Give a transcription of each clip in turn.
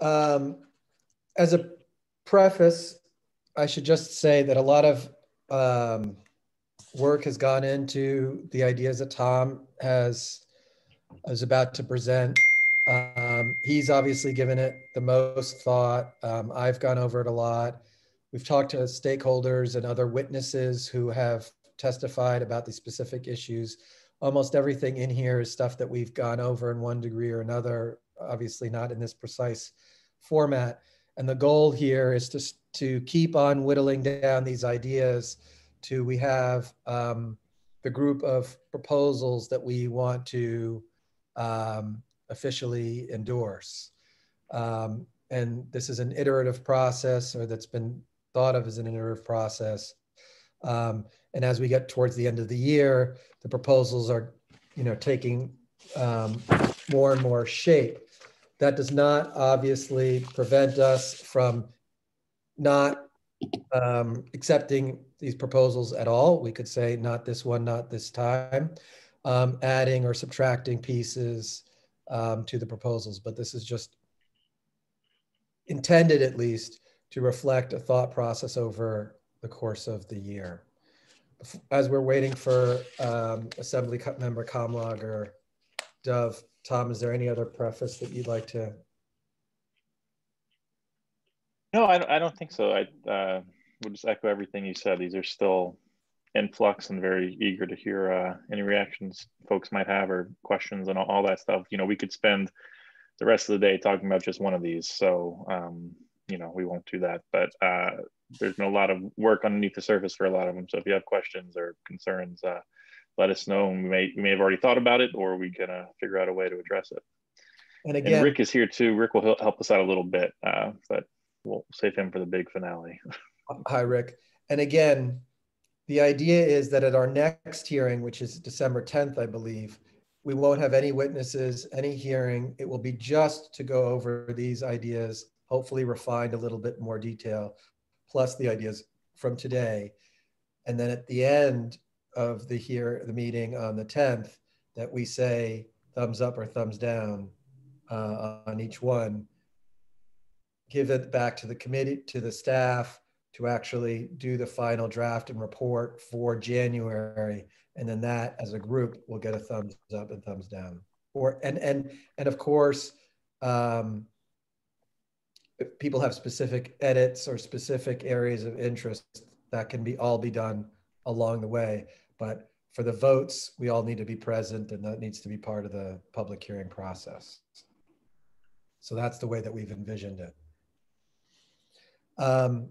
Um, as a preface, I should just say that a lot of um, work has gone into the ideas that Tom has is about to present. Um, he's obviously given it the most thought. Um, I've gone over it a lot. We've talked to stakeholders and other witnesses who have testified about these specific issues. Almost everything in here is stuff that we've gone over in one degree or another, obviously not in this precise format. And the goal here is to, to keep on whittling down these ideas to we have um, the group of proposals that we want to um, officially endorse. Um, and this is an iterative process or that's been thought of as an iterative process. Um, and as we get towards the end of the year, the proposals are, you know, taking um, more and more shape. That does not obviously prevent us from not um, accepting these proposals at all. We could say not this one, not this time, um, adding or subtracting pieces um, to the proposals. But this is just intended, at least, to reflect a thought process over the course of the year. As we're waiting for um, Assembly Member Kamlager, Dove, Tom, is there any other preface that you'd like to? No, I, I don't think so. I uh, would just echo everything you said. These are still in flux and very eager to hear uh, any reactions folks might have or questions and all, all, that stuff. You know, we could spend the rest of the day talking about just one of these. So, um, you know, we won't do that. But uh, there's been a lot of work underneath the surface for a lot of them. So if you have questions or concerns, uh, let us know. And we may, we may have already thought about it or we can uh, figure out a way to address it. And again, and Rick is here too. Rick will help us out a little bit, uh, but we'll save him for the big finale. Hi, Rick. And again, the idea is that at our next hearing, which is December 10th, I believe, we won't have any witnesses, any hearing. It will be just to go over these ideas, hopefully refined a little bit more detail, plus the ideas from today. And then at the end of the here the meeting on the 10th, that we say thumbs up or thumbs down uh, on each one, give it back to the committee, to the staff, to actually do the final draft and report for January. And then that as a group will get a thumbs up and thumbs down. Or and and and of course, um, if people have specific edits or specific areas of interest, that can be all be done along the way. But for the votes, we all need to be present and that needs to be part of the public hearing process. So that's the way that we've envisioned it. Um,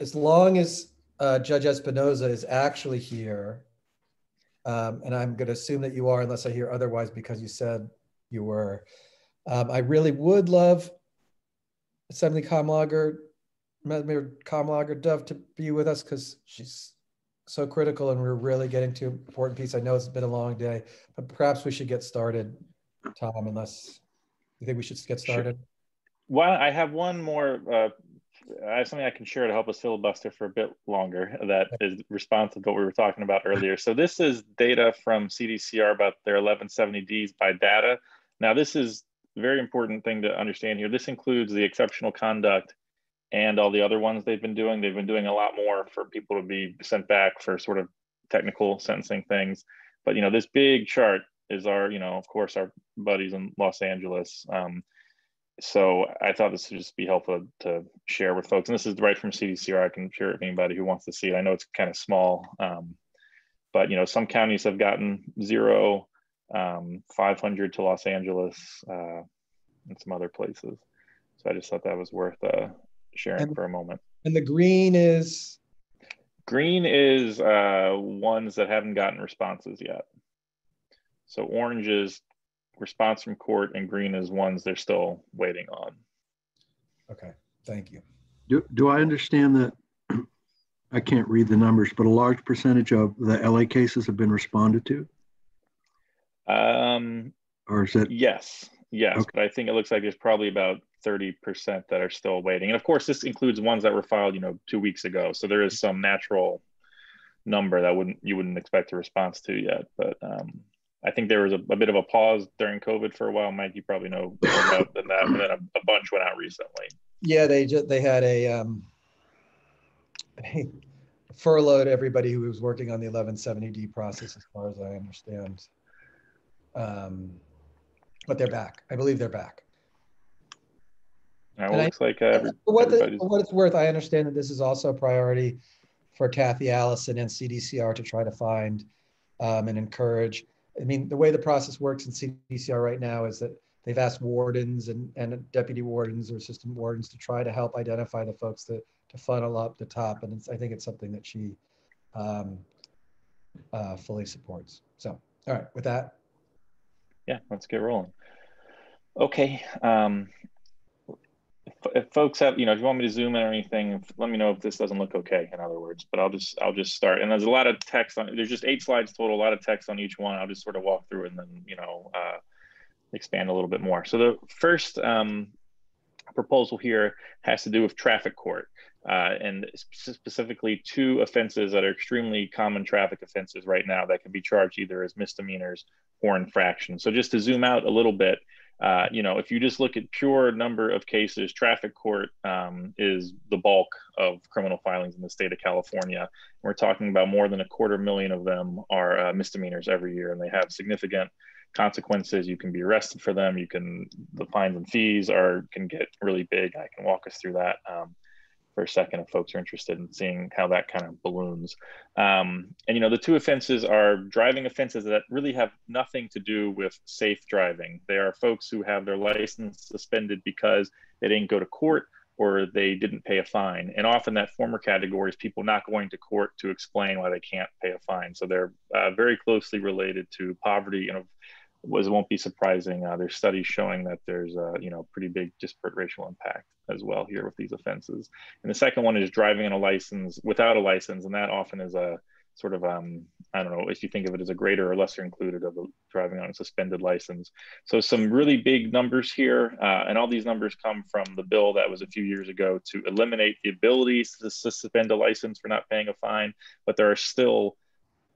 as long as uh, Judge Espinoza is actually here, um, and I'm going to assume that you are, unless I hear otherwise, because you said you were. Um, I really would love Assembly Kamlager, Mayor Kamlager Dove to be with us because she's so critical and we're really getting to an important piece. I know it's been a long day, but perhaps we should get started, Tom, unless you think we should get started. Sure. Well, I have one more uh, I have something I can share to help us filibuster for a bit longer that is responsive to what we were talking about earlier. So this is data from CDCR about their 1170Ds by data. Now this is very important thing to understand here. This includes the exceptional conduct and all the other ones they've been doing. They've been doing a lot more for people to be sent back for sort of technical sentencing things. But you know, this big chart is our, you know, of course, our buddies in Los Angeles. Um, so I thought this would just be helpful to share with folks. And this is right from CDCR. I can share it with anybody who wants to see it. I know it's kind of small, um, but you know, some counties have gotten zero, um, 500 to Los Angeles, uh, and some other places. So I just thought that was worth uh, sharing and, for a moment. And the green is? Green is uh, ones that haven't gotten responses yet. So orange is response from court and green is ones they're still waiting on. Okay, thank you. Do, do I understand that, I can't read the numbers, but a large percentage of the LA cases have been responded to? Um, or is it? Yes, yes, okay. but I think it looks like there's probably about 30% that are still waiting. And of course, this includes ones that were filed, you know, two weeks ago. So there is some natural number that wouldn't you wouldn't expect a response to yet. But um, I think there was a, a, bit of a pause during COVID for a while. Mike, you probably know more about than that. And then a, a, bunch went out recently. Yeah, they just they had a um, furloughed everybody who was working on the 1170D process, as far as I understand. Um, but they're back. I believe they're back. Now, it looks I, like uh, every, what, the, what it's worth, I understand that this is also a priority for Kathy Allison and CDCR to try to find um, and encourage. I mean, the way the process works in CDCR right now is that they've asked wardens and, and deputy wardens or assistant wardens to try to help identify the folks that to funnel up the top. And I think it's something that she um, uh, fully supports. So, all right, with that. Yeah, let's get rolling. Okay. Um, if, folks have, you know, if you want me to zoom in or anything, let me know if this doesn't look okay, in other words, but I'll just, I'll just start. And there's a lot of text on, there's just eight slides total, a lot of text on each one. I'll just sort of walk through and then, you know, uh, expand a little bit more. So the first um, proposal here has to do with traffic court uh, and specifically two offenses that are extremely common traffic offenses right now that can be charged either as misdemeanors or infractions. So just to zoom out a little bit, uh, you know, if you just look at pure number of cases, traffic court um, is the bulk of criminal filings in the state of California. We're talking about more than a quarter million of them are uh, misdemeanors every year, and they have significant consequences. You can be arrested for them. You can the fines and fees are can get really big. I can walk us through that. Um, for a second if folks are interested in seeing how that kind of balloons. Um, and you know, the two offenses are driving offenses that really have nothing to do with safe driving. They are folks who have their license suspended because they didn't go to court or they didn't pay a fine. And often that former category is people not going to court to explain why they can't pay a fine. So they're uh, very closely related to poverty and was won't be surprising. Uh, there's studies showing that there's a you know pretty big disparate racial impact as well here with these offenses. And the second one is driving on a license without a license, and that often is a sort of um, I don't know if you think of it as a greater or lesser included of driving on a suspended license. So some really big numbers here, uh, and all these numbers come from the bill that was a few years ago to eliminate the ability to suspend a license for not paying a fine, but there are still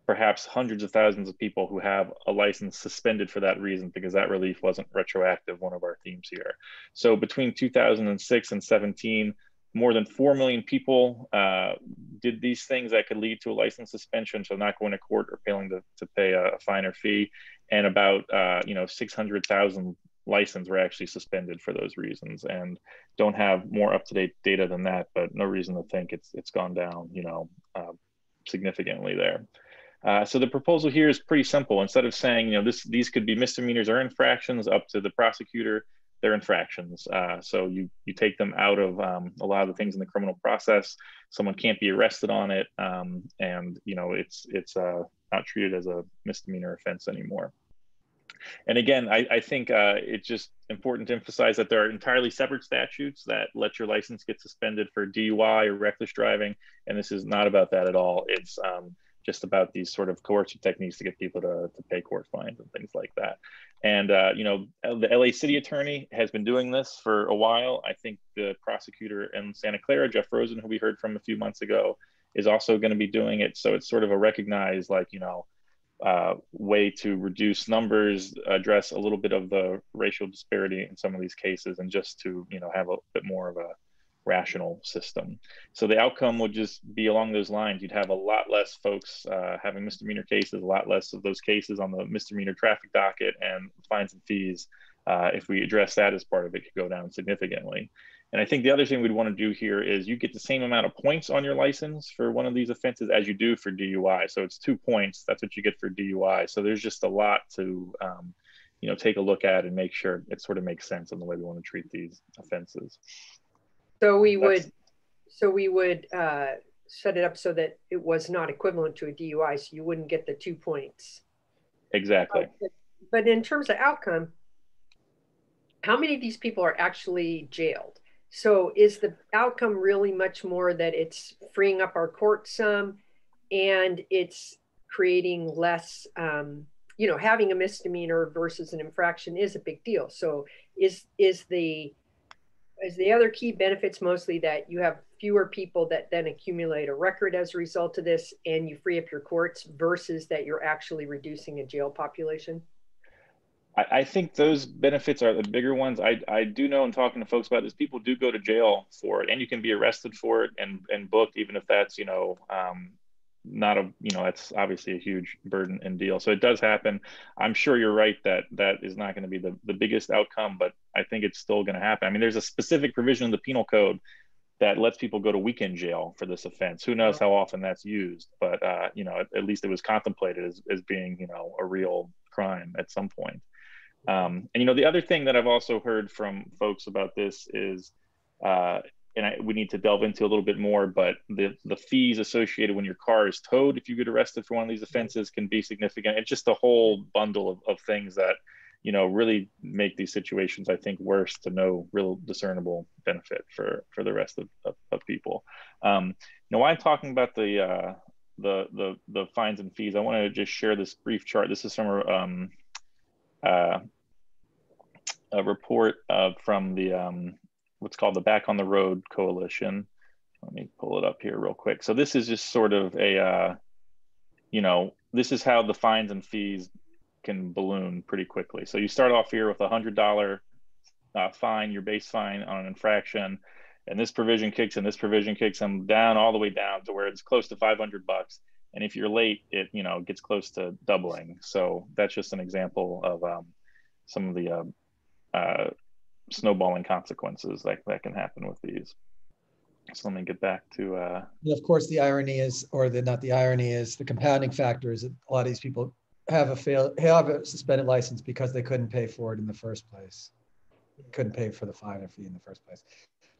perhaps hundreds of thousands of people who have a license suspended for that reason because that relief wasn't retroactive, one of our themes here. So between 2006 and 17, more than 4 million people uh, did these things that could lead to a license suspension, so not going to court or failing to, to pay a, fine or fee. And about, uh, you know, 600,000 license were actually suspended for those reasons and don't have more up-to-date data than that, but no reason to think it's, it's gone down, you know, uh, significantly there. Uh, so the proposal here is pretty simple. Instead of saying, you know, this these could be misdemeanors or infractions up to the prosecutor, they're infractions. Uh, so you you take them out of um, a lot of the things in the criminal process. Someone can't be arrested on it, um, and you know it's it's uh, not treated as a misdemeanor offense anymore. And again, I, I think uh, it's just important to emphasize that there are entirely separate statutes that let your license get suspended for DUI or reckless driving, and this is not about that at all. It's um, just about these sort of coercive techniques to get people to, to pay court fines and things like that. And, uh, you know, the LA city attorney has been doing this for a while. I think the prosecutor in Santa Clara, Jeff Rosen, who we heard from a few months ago, is also going to be doing it. So it's sort of a recognized, like, you know, uh, way to reduce numbers, address a little bit of the racial disparity in some of these cases, and just to, you know, have a bit more of a rational system. So the outcome would just be along those lines. You'd have a lot less folks uh, having misdemeanor cases, a lot less of those cases on the misdemeanor traffic docket and fines and fees. Uh, if we address that as part of it, could go down significantly. And I think the other thing we'd want to do here is you get the same amount of points on your license for one of these offenses as you do for DUI. So it's two points. That's what you get for DUI. So there's just a lot to, um, you know, take a look at and make sure it sort of makes sense in the way we want to treat these offenses. So we would, so we would uh, set it up so that it was not equivalent to a DUI, so you wouldn't get the two points. Exactly. But, but in terms of outcome, how many of these people are actually jailed? So is the outcome really much more that it's freeing up our court some and it's creating less, um, you know, having a misdemeanor versus an infraction is a big deal. So is is the is the other key benefits mostly that you have fewer people that then accumulate a record as a result of this and you free up your courts versus that you're actually reducing a jail population? I, I think those benefits are the bigger ones. I, I do know in talking to folks about this, people do go to jail for it and you can be arrested for it and, and booked, even if that's, you know, um, not a you know that's obviously a huge burden and deal so it does happen i'm sure you're right that that is not going to be the, the biggest outcome but i think it's still going to happen i mean there's a specific provision in the penal code that lets people go to weekend jail for this offense. Who knows how often that's used, but uh, you know, at, at, least it was contemplated as, as being, you know, a real crime at some point. Um, and you know, the other thing that I've also heard from folks about this is, uh, and I, we need to delve into a little bit more, but the the fees associated when your car is towed if you get arrested for one of these offenses can be significant. It's just a whole bundle of, of things that you know really make these situations i think worse to no real discernible benefit for for the rest of, of, of people um now why i'm talking about the uh the the the fines and fees i want to just share this brief chart this is from um uh a report uh, from the um what's called the back on the road coalition let me pull it up here real quick so this is just sort of a uh you know this is how the fines and fees can balloon pretty quickly. So you start off here with a hundred dollar uh, fine, your base fine on an infraction, and this provision kicks and this provision kicks them down all the way down to where it's close to 500 bucks. And if you're late, it you know gets close to doubling. So that's just an example of um, some of the uh, uh, snowballing consequences that, that can happen with these. So let me get back to. Uh, and of course, the irony is, or the not the irony is, the compounding factor is that a lot of these people have a fail have a suspended license because they couldn't pay for it in the first place. Couldn't pay for the fine or fee in the first place.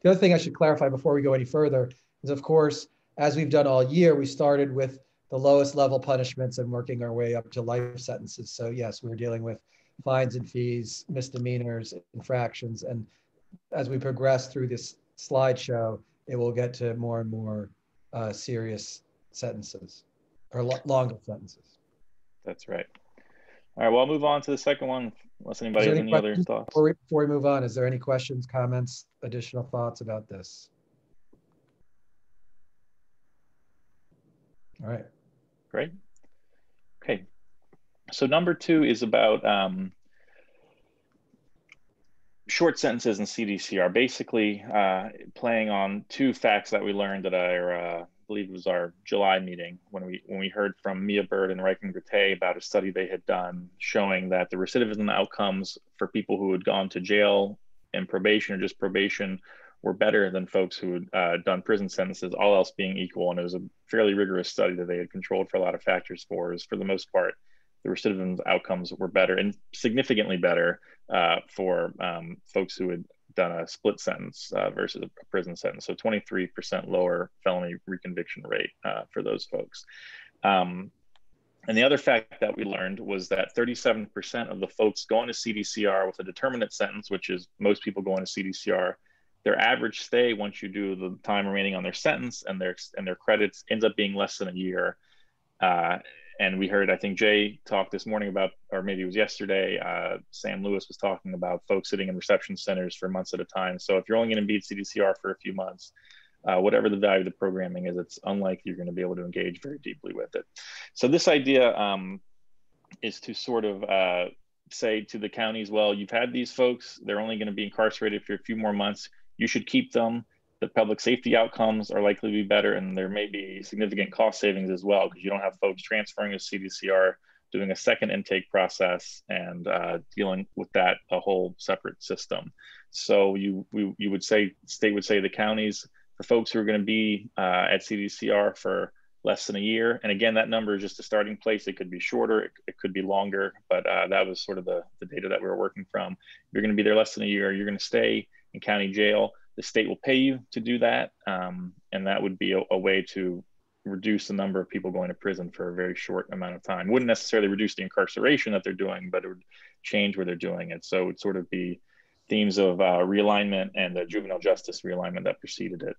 The other thing I should clarify before we go any further is, of course, as we've done all year, we started with the lowest level punishments and working our way up to life sentences. So yes, we're dealing with fines and fees, misdemeanors, infractions, and as we progress through this slideshow, it will get to more and more uh, serious sentences or lo longer sentences. That's right. All right, well, I'll move on to the second one, unless anybody has any, any other thoughts. Before we, before we move on, is there any questions, comments, additional thoughts about this? All right. Great. Okay. So number two is about um, short sentences in CDCR, basically uh, playing on two facts that we learned that our, uh, believe it was our July meeting when we when we heard from Mia Bird and Ryken Grattet about a study they had done showing that the recidivism outcomes for people who had gone to jail and probation or just probation were better than folks who had uh, done prison sentences, all else being equal. And it was a fairly rigorous study that they had controlled for a lot of factors for. Is for the most part, the recidivism outcomes were better and significantly better uh, for um, folks who had done a split sentence uh, versus a prison sentence. So 23% lower felony reconviction rate uh, for those folks. Um, and the other fact that we learned was that 37% of the folks going to CDCR with a determinate sentence, which is most people going to CDCR, their average stay once you do the time remaining on their sentence and their and their credits ends up being less than a year. Uh, and we heard, I think Jay talked this morning about, or maybe it was yesterday, uh, Sam Lewis was talking about folks sitting in reception centers for months at a time. So if you're only going to be at CDCR for a few months, uh, whatever the value of the programming is, it's unlikely you're going to be able to engage very deeply with it. So this idea um, is to sort of uh, say to the counties, well, you've had these folks, they're only going to be incarcerated for a few more months. You should keep them the public safety outcomes are likely to be better and there may be significant cost savings as well because you don't have folks transferring to CDCR, doing a second intake process and uh, dealing with that a whole separate system. So you, we, you would say, state would say the counties for folks who are going to be uh, at CDCR for less than a year. And again, that number is just a starting place. It could be shorter, it, it could be longer, but uh, that was sort of the, the data that we were working from. If you're going to be there less than a year, you're going to stay in county jail the state will pay you to do that. Um, and that would be a, a, way to reduce the number of people going to prison for a very short amount of time. Wouldn't necessarily reduce the incarceration that they're doing, but it would change where they're doing it. So it would sort of be themes of uh, realignment and the juvenile justice realignment that preceded it.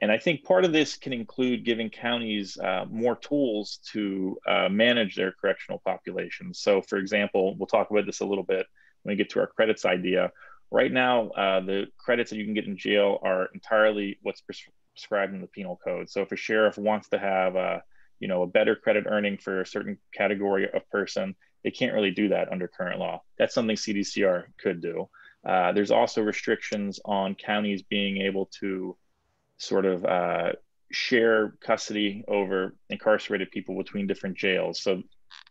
And I think part of this can include giving counties uh, more tools to uh, manage their correctional populations. So, for example, we'll talk about this a little bit when we get to our credits idea Right now, uh, the credits that you can get in jail are entirely what's pres prescribed in the penal code. So if a sheriff wants to have a, you know, a better credit earning for a certain category of person, they can't really do that under current law. That's something CDCR could do. Uh, there's also restrictions on counties being able to sort of uh, share custody over incarcerated people between different jails. So,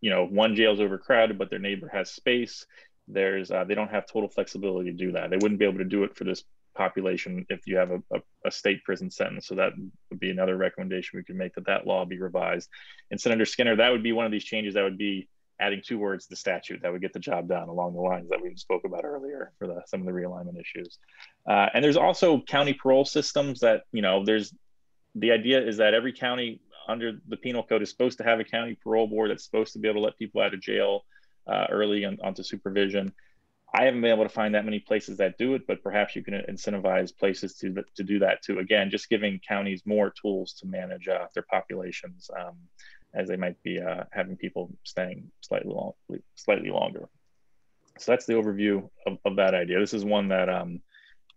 you know, one jail's overcrowded, but their neighbor has space. There's uh, they don't have total flexibility to do that. They wouldn't be able to do it for this population if you have a, a, a, state prison sentence. So that would be another recommendation we could make that that law be revised. And Senator Skinner, that would be one of these changes that would be adding two words to the statute that would get the job done along the lines that we spoke about earlier for the, some of the realignment issues. Uh, and there's also county parole systems that, you know, there's the idea is that every county under the penal code is supposed to have a county parole board that's supposed to be able to let people out of jail uh, early on, onto supervision. I haven't been able to find that many places that do it, but perhaps you can incentivize places to, to do that too. Again, just giving counties more tools to manage uh, their populations um, as they might be uh, having people staying slightly, long, slightly longer. So that's the overview of, of that idea. This is one that um,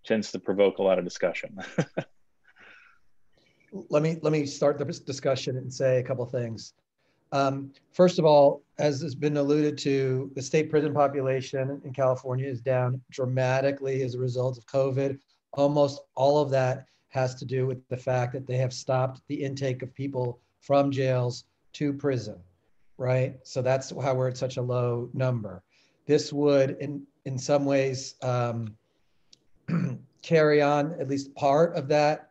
tends to provoke a lot of discussion. let me let me start the discussion and say a couple things. Um, first of all, as has been alluded to, the state prison population in California is down dramatically as a result of COVID. Almost all of that has to do with the fact that they have stopped the intake of people from jails to prison, right? So that's how we're at such a low number. This would, in in some ways, um, carry on at least part of that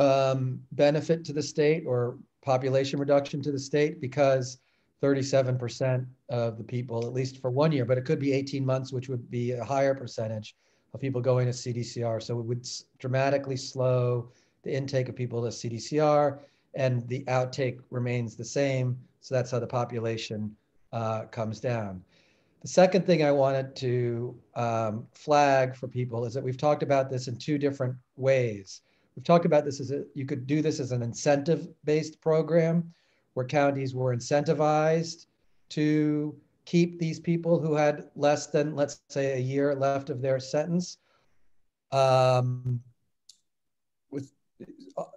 um, benefit to the state or population reduction to the state because 37% of the people, at least for one year, but it could be 18 months, which would be a higher percentage of people going to CDCR. So it would dramatically slow the intake of people to CDCR and the outtake remains the same. So that's how the population uh, comes down. The second thing I wanted to um, flag for people is that we've talked about this in two different ways. We've talked about this as a, you could do this as an incentive based program where counties were incentivized to keep these people who had less than, let's say, a year left of their sentence. Um, with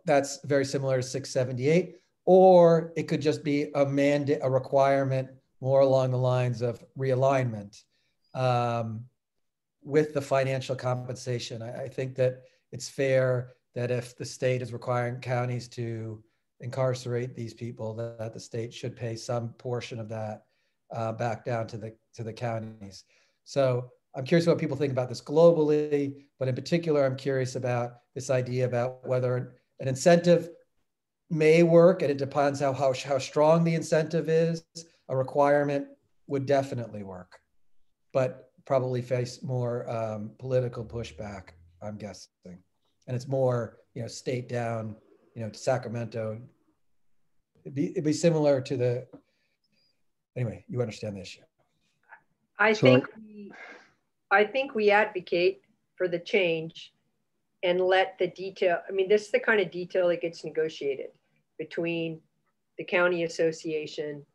that's very similar to 678, or it could just be a mandate, a requirement more along the lines of realignment um, with the financial compensation. I, I think that it's fair that if the state is requiring counties to incarcerate these people, that, that the state should pay some portion of that uh, back down to the to the counties. So I'm curious what people think about this globally, but in particular, I'm curious about this idea about whether an incentive may work, and it depends how how, how strong the incentive is. A requirement would definitely work, but probably face more um, political pushback. I'm guessing and it's more you know state down you know to sacramento. It'd be, it'd be similar to the anyway you understand the issue. I so, think we i think we advocate for the change and let the detail i mean this is the kind of detail that gets negotiated between the county association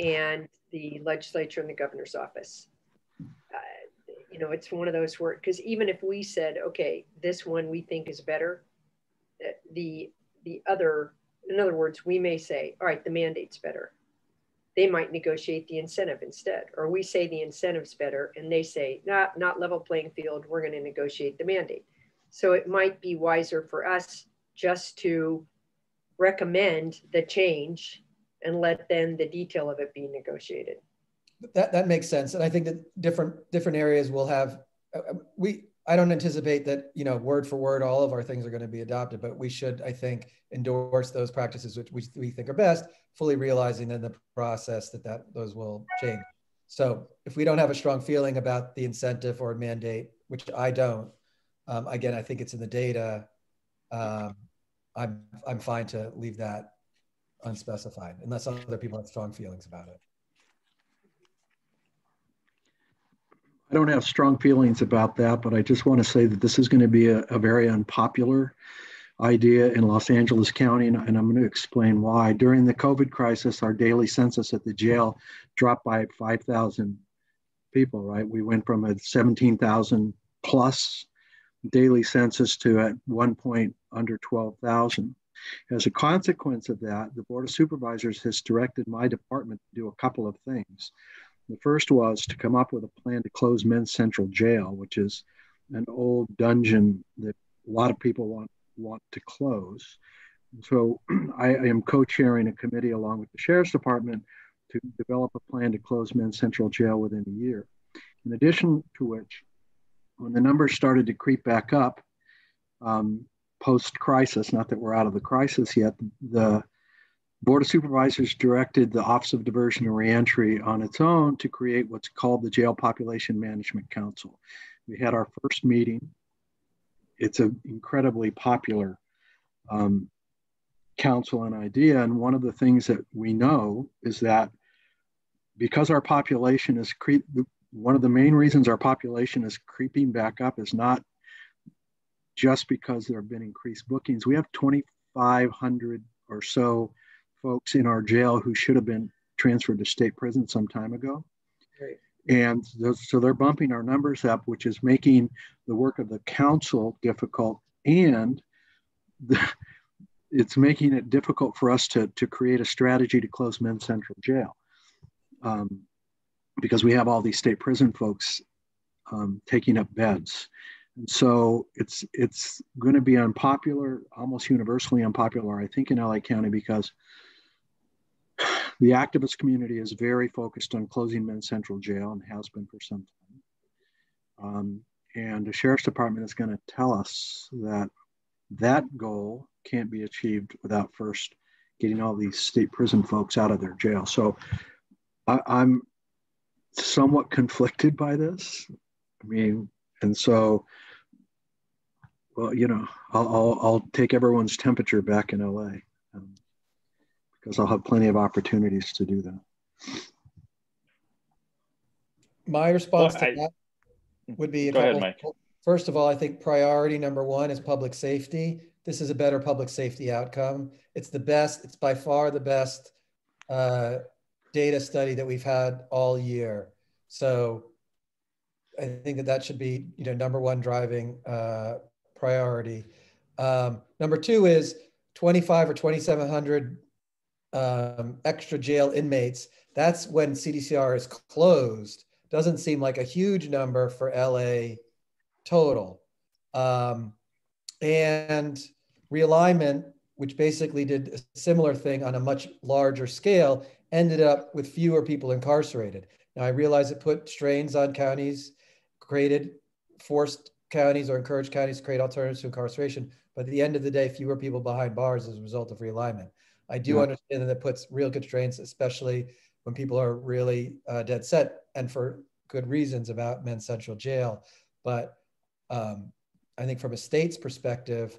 and the legislature and the governor's office you know, it's one of those where, because even if we said, okay, this one we think is better, uh, the the other, in other words, we may say, all right, the mandate's better. They might negotiate the incentive instead, or we say the incentive's better, and they say, not not level playing field. We're going to negotiate the mandate. So it might be wiser for us just to recommend the change and let then the detail of it be negotiated that that makes sense, and I think that different different areas will have. Uh, uh, we I don't anticipate that you know word for word all of our things are going to be adopted, but we should I think endorse those practices which we, we think are best, fully realizing in the process that that those will change. So if we don't have a strong feeling about the incentive or mandate, which I don't, um, again I think it's in the data. Um, I'm I'm fine to leave that unspecified unless other people have strong feelings about it. Don't have strong feelings about that, but I just want to say that this is going to be a, a very unpopular idea in Los Angeles County, and, and I'm going to explain why. During the COVID crisis, our daily census at the jail dropped by 5,000 people, right? We went from a 17,000 plus daily census to at one point under 12,000. As a consequence of that, the Board of Supervisors has directed my department to do a couple of things. The first was to come up with a plan to close Men's Central Jail, which is an old dungeon that a lot of people want, want to close. So I, am co-chairing a committee along with the Sheriff's Department to develop a plan to close Men's Central Jail within a year. In addition to which, when the numbers started to creep back up um, post crisis, not that we're out of the crisis yet, the Board of Supervisors directed the Office of Diversion and Reentry on its own to create what's called the Jail Population Management Council. We had our first meeting. It's an incredibly popular um, council and idea. And one of the things that we know is that because our population is creep, one of the main reasons our population is creeping back up is not just because there have been increased bookings. We have 2,500 or so folks in our jail who should have been transferred to state prison some time ago. Right. And so they're bumping our numbers up, which is making the work of the council difficult. And the, it's making it difficult for us to, to create a strategy to close Men's Central Jail. Um, because we have all these state prison folks um, taking up beds. And so it's it's going to be unpopular, almost universally unpopular, I think, in LA County because the activist community is very focused on closing Men's Central Jail and has been for some time. Um, and the sheriff's department is going to tell us that that goal can't be achieved without first getting all these state prison folks out of their jail. So I, I'm somewhat conflicted by this. I mean, and so, well, you know, I'll, I'll, I'll take everyone's temperature back in LA because I'll have plenty of opportunities to do that. My response well, to I, that would be a couple. Ahead, First of all, I think priority number one is public safety. This is a better public safety outcome. It's the best, it's by far the best uh, data study that we've had all year. So I think that that should be, you know, number one driving uh, priority. Um, number two is 25 or 2,700 um, extra jail inmates. That's when CDCR is closed. Doesn't seem like a huge number for LA total. Um, and realignment, which basically did a similar thing on a much larger scale, ended up with fewer people incarcerated. Now, I realize it put strains on counties, created, forced counties or encouraged counties to create alternatives to incarceration. But at the end of the day, fewer people behind bars as a result of realignment. I do yeah. understand that it puts real constraints, especially when people are really uh, dead set and for good reasons about men's central jail. But um, I think from a state's perspective,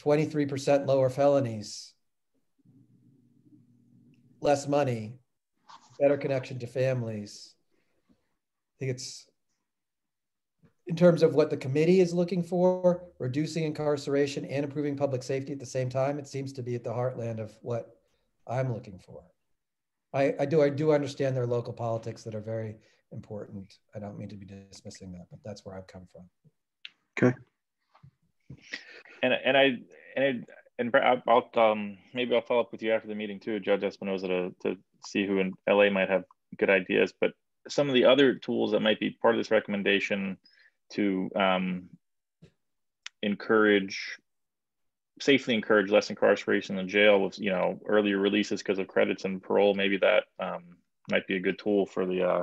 23% lower felonies less money, better connection to families. I think it's in terms of what the committee is looking for, reducing incarceration and improving public safety at the same time, it seems to be at the heartland of what I'm looking for. I, I do I do understand there are local politics that are very important. I don't mean to be dismissing that, but that's where I've come from. Okay. And and I and I, and I'll um, maybe I'll follow up with you after the meeting too, Judge Espinoza, to, to see who in LA might have good ideas. But some of the other tools that might be part of this recommendation to um, encourage, safely encourage less incarceration in jail with you know earlier releases because of credits and parole. Maybe that um, might be a good tool for the uh,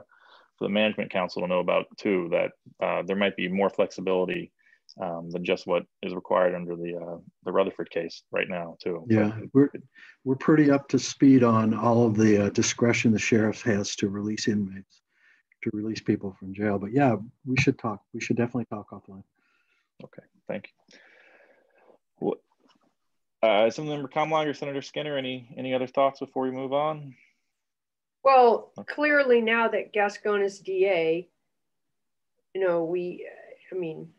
for the management council to know about too. That uh, there might be more flexibility um, than just what is required under the uh, the Rutherford case right now too. Yeah, but, we're we're pretty up to speed on all of the uh, discretion the sheriff has to release inmates, to release people from jail. But yeah, we should talk. We should definitely talk offline. Okay, thank you. Uh, Assemblymember Kamlager or Senator Skinner, any any other thoughts before we move on? Well, clearly now that Gascon is DA, you know, we, I mean,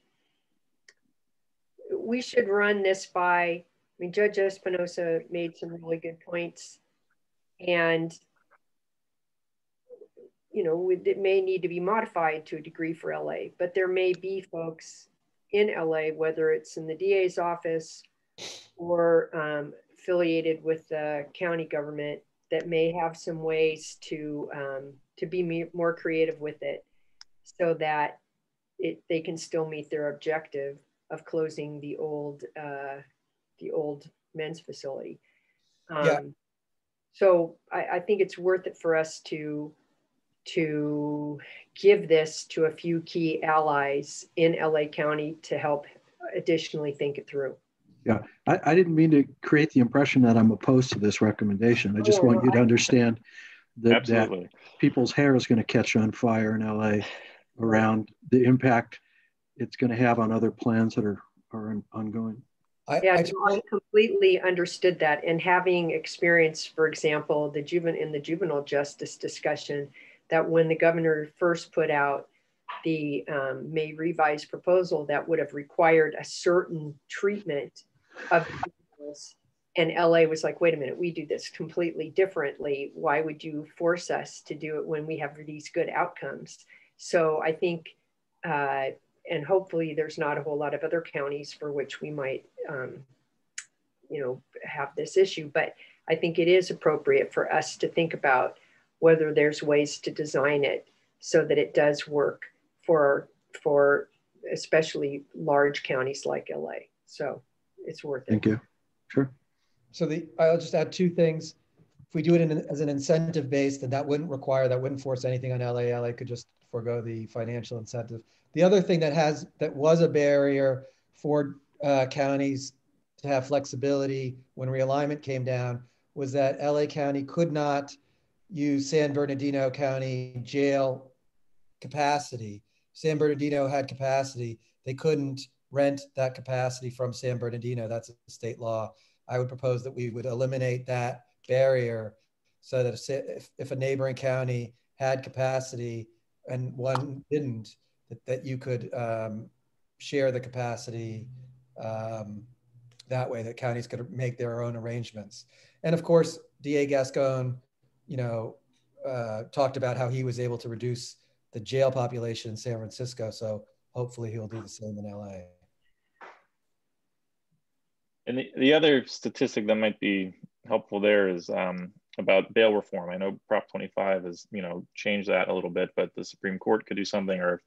we should run this by, I mean, Judge Espinoza made some really good points. And, you know, it may need to be modified to a degree for LA, but there may be folks in LA, whether it's in the DA's office or um, affiliated with the county government, that may have some ways to um, to be more creative with it, so that it they can still meet their objective of closing the old uh, the old men's facility. Um, yeah. So I, I think it's worth it for us to to give this to a few key allies in LA County to help additionally think it through. Yeah, I, I didn't mean to create the impression that I'm opposed to this recommendation. I just oh, want you to understand that, that people's hair is going to catch on fire in LA around the impact it's going to have on other plans that are, are ongoing. I, yeah, I, I, completely understood that. And having experience, for example, the juvenile in the juvenile justice discussion, that when the governor first put out the um, May revised proposal that would have required a certain treatment of juveniles, and LA was like, wait a minute, we do this completely differently. Why would you force us to do it when we have these good outcomes? So I think, uh, and hopefully there's not a whole lot of other counties for which we might, um, you know, have this issue. But I think it is appropriate for us to think about whether there's ways to design it so that it does work for for especially large counties like LA. So it's worth it. Thank you. Sure. So the I'll just add two things. If we do it in, as an incentive base, then that wouldn't require that wouldn't force anything on LA. LA could just forego the financial incentive. The other thing that has that was a barrier for uh, counties to have flexibility when realignment came down was that LA County could not use San Bernardino County jail capacity. San Bernardino had capacity. They couldn't rent that capacity from San Bernardino. That's a state law. I would propose that we would eliminate that barrier so that if, if a neighboring county had capacity and one didn't, that, that you could um, share the capacity um, that way, that counties could make their own arrangements. And of course, DA Gascon you know, uh, talked about how he was able to reduce the jail population in San Francisco. So hopefully he'll do the same in LA. And the, the other statistic that might be helpful there is um, about bail reform. I know Prop 25 has, you know, changed that a little bit, but the Supreme Court could do something or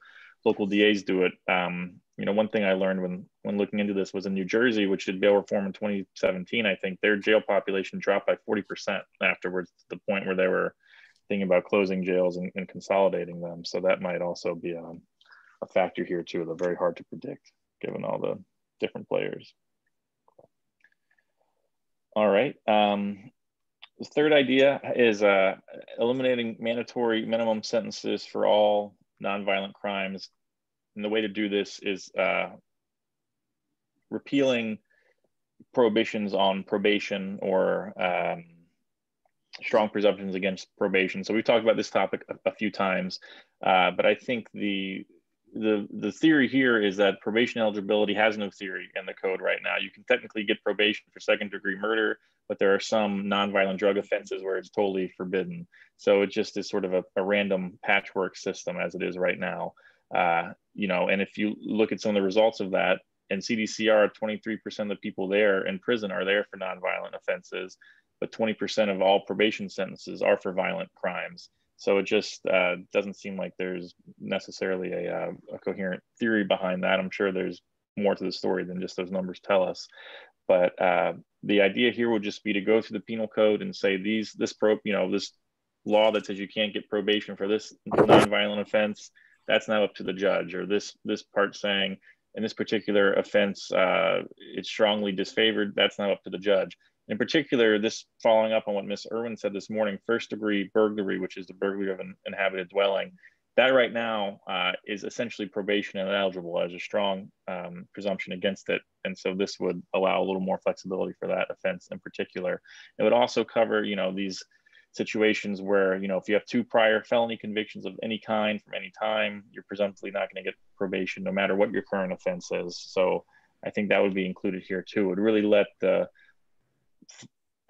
local DAs do it. Um, you know, one thing I learned when when looking into this was in New Jersey, which did bail reform in 2017. I think their jail population dropped by 40% afterwards, to the point where they were thinking about closing jails and, and consolidating them. So that might also be a, um, a factor here too. They're very hard to predict given all the different players. All right. Um, the third idea is uh, eliminating mandatory minimum sentences for all nonviolent crimes and the way to do this is uh, repealing prohibitions on probation or um, strong presumptions against probation. So we've talked about this topic a, a few times, uh, but I think the the the theory here is that probation eligibility has no theory in the code right now. You can technically get probation for second degree murder, but there are some nonviolent drug offenses where it's totally forbidden. So it just is sort of a, a random patchwork system as it is right now. Uh, you know, and if you look at some of the results of that, and CDCR, 23% of the people there in prison are there for nonviolent offenses, but 20% of all probation sentences are for violent crimes. So it just uh, doesn't seem like there's necessarily a, uh, a, coherent theory behind that. I'm sure there's more to the story than just those numbers tell us. But uh, the idea here would just be to go through the penal code and say these, this pro, you know, this law that says you can't get probation for this nonviolent offense that's now up to the judge or this this part saying in this particular offense uh, it's strongly disfavored that's now up to the judge in particular this following up on what miss irwin said this morning first degree burglary which is the burglary of an inhabited dwelling that right now uh, is essentially probation ineligible as a strong um, presumption against it. And so this would allow a little more flexibility for that offense in particular. It would also cover you know these situations where you know if you have two prior felony convictions of any kind from any time you're presumptively not going to get probation no matter what your current offense is. So i think that would be included here too. It would really let the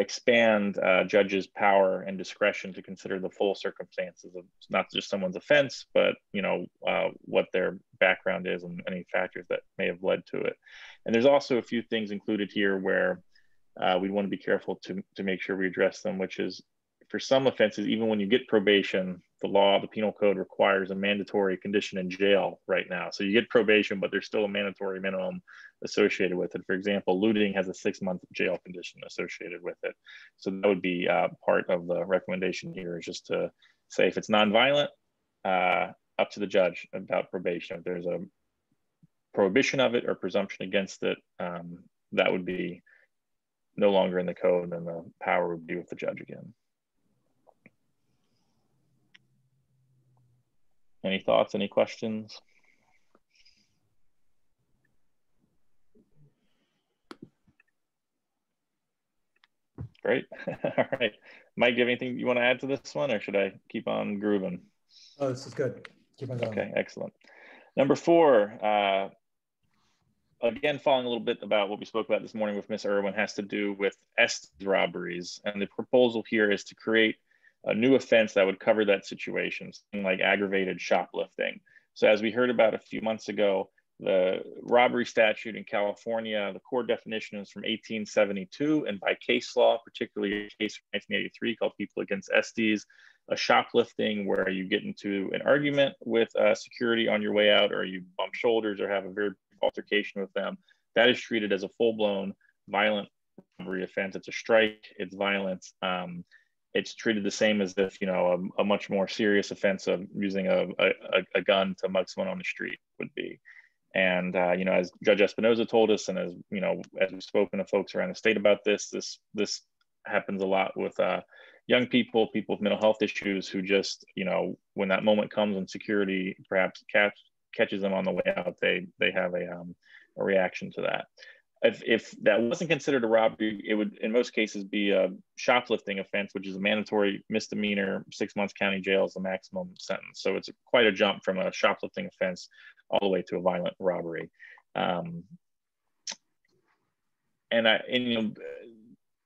expand uh, judges' power and discretion to consider the full circumstances of not just someone's offense, but you know uh, what their background is and any factors that may have led to it. And there's also a few things included here where uh, we want to be careful to to make sure we address them, which is for some offenses, even when you get probation, the law, the penal code requires a mandatory condition in jail right now. So you get probation, but there's still a mandatory minimum associated with it. For example, looting has a six month jail condition associated with it. So that would be uh, part of the recommendation here is just to say if it's nonviolent, uh, up to the judge about probation. If there's a prohibition of it or presumption against it, um, that would be no longer in the code and the power would be with the judge again. Any thoughts, any questions? Great. All right. Mike, do you have anything you want to add to this one or should I keep on grooving? Oh, this is good. Keep on going. Okay, excellent. Number four, uh, again, following a little bit about what we spoke about this morning with Miss Irwin has to do with Estes robberies. And the proposal here is to create a new offense that would cover that situation, something like aggravated shoplifting. So as we heard about a few months ago, the robbery statute in California, the core definition is from 1872, and by case law, particularly a case from 1983 called People Against Estes, a shoplifting where you get into an argument with uh, security on your way out, or you bump shoulders or have a very altercation with them, that is treated as a full-blown violent robbery offense. It's a strike, it's violence. Um, it's treated the same as if you know a, a much more serious offense of using a, a, a, gun to mug someone on the street would be. And uh, you know, as Judge Espinoza told us, and as you know, as we've spoken to folks around the state about this, this this happens a lot with uh, young people, people with mental health issues, who just you know, when that moment comes when security perhaps catch, catches them on the way out, they they have a um, a reaction to that if, if that wasn't considered a robbery, it would in most cases be a shoplifting offense, which is a mandatory misdemeanor, six months county jail is the maximum sentence. So it's quite a jump from a shoplifting offense all the way to a violent robbery. Um, and I, and you know,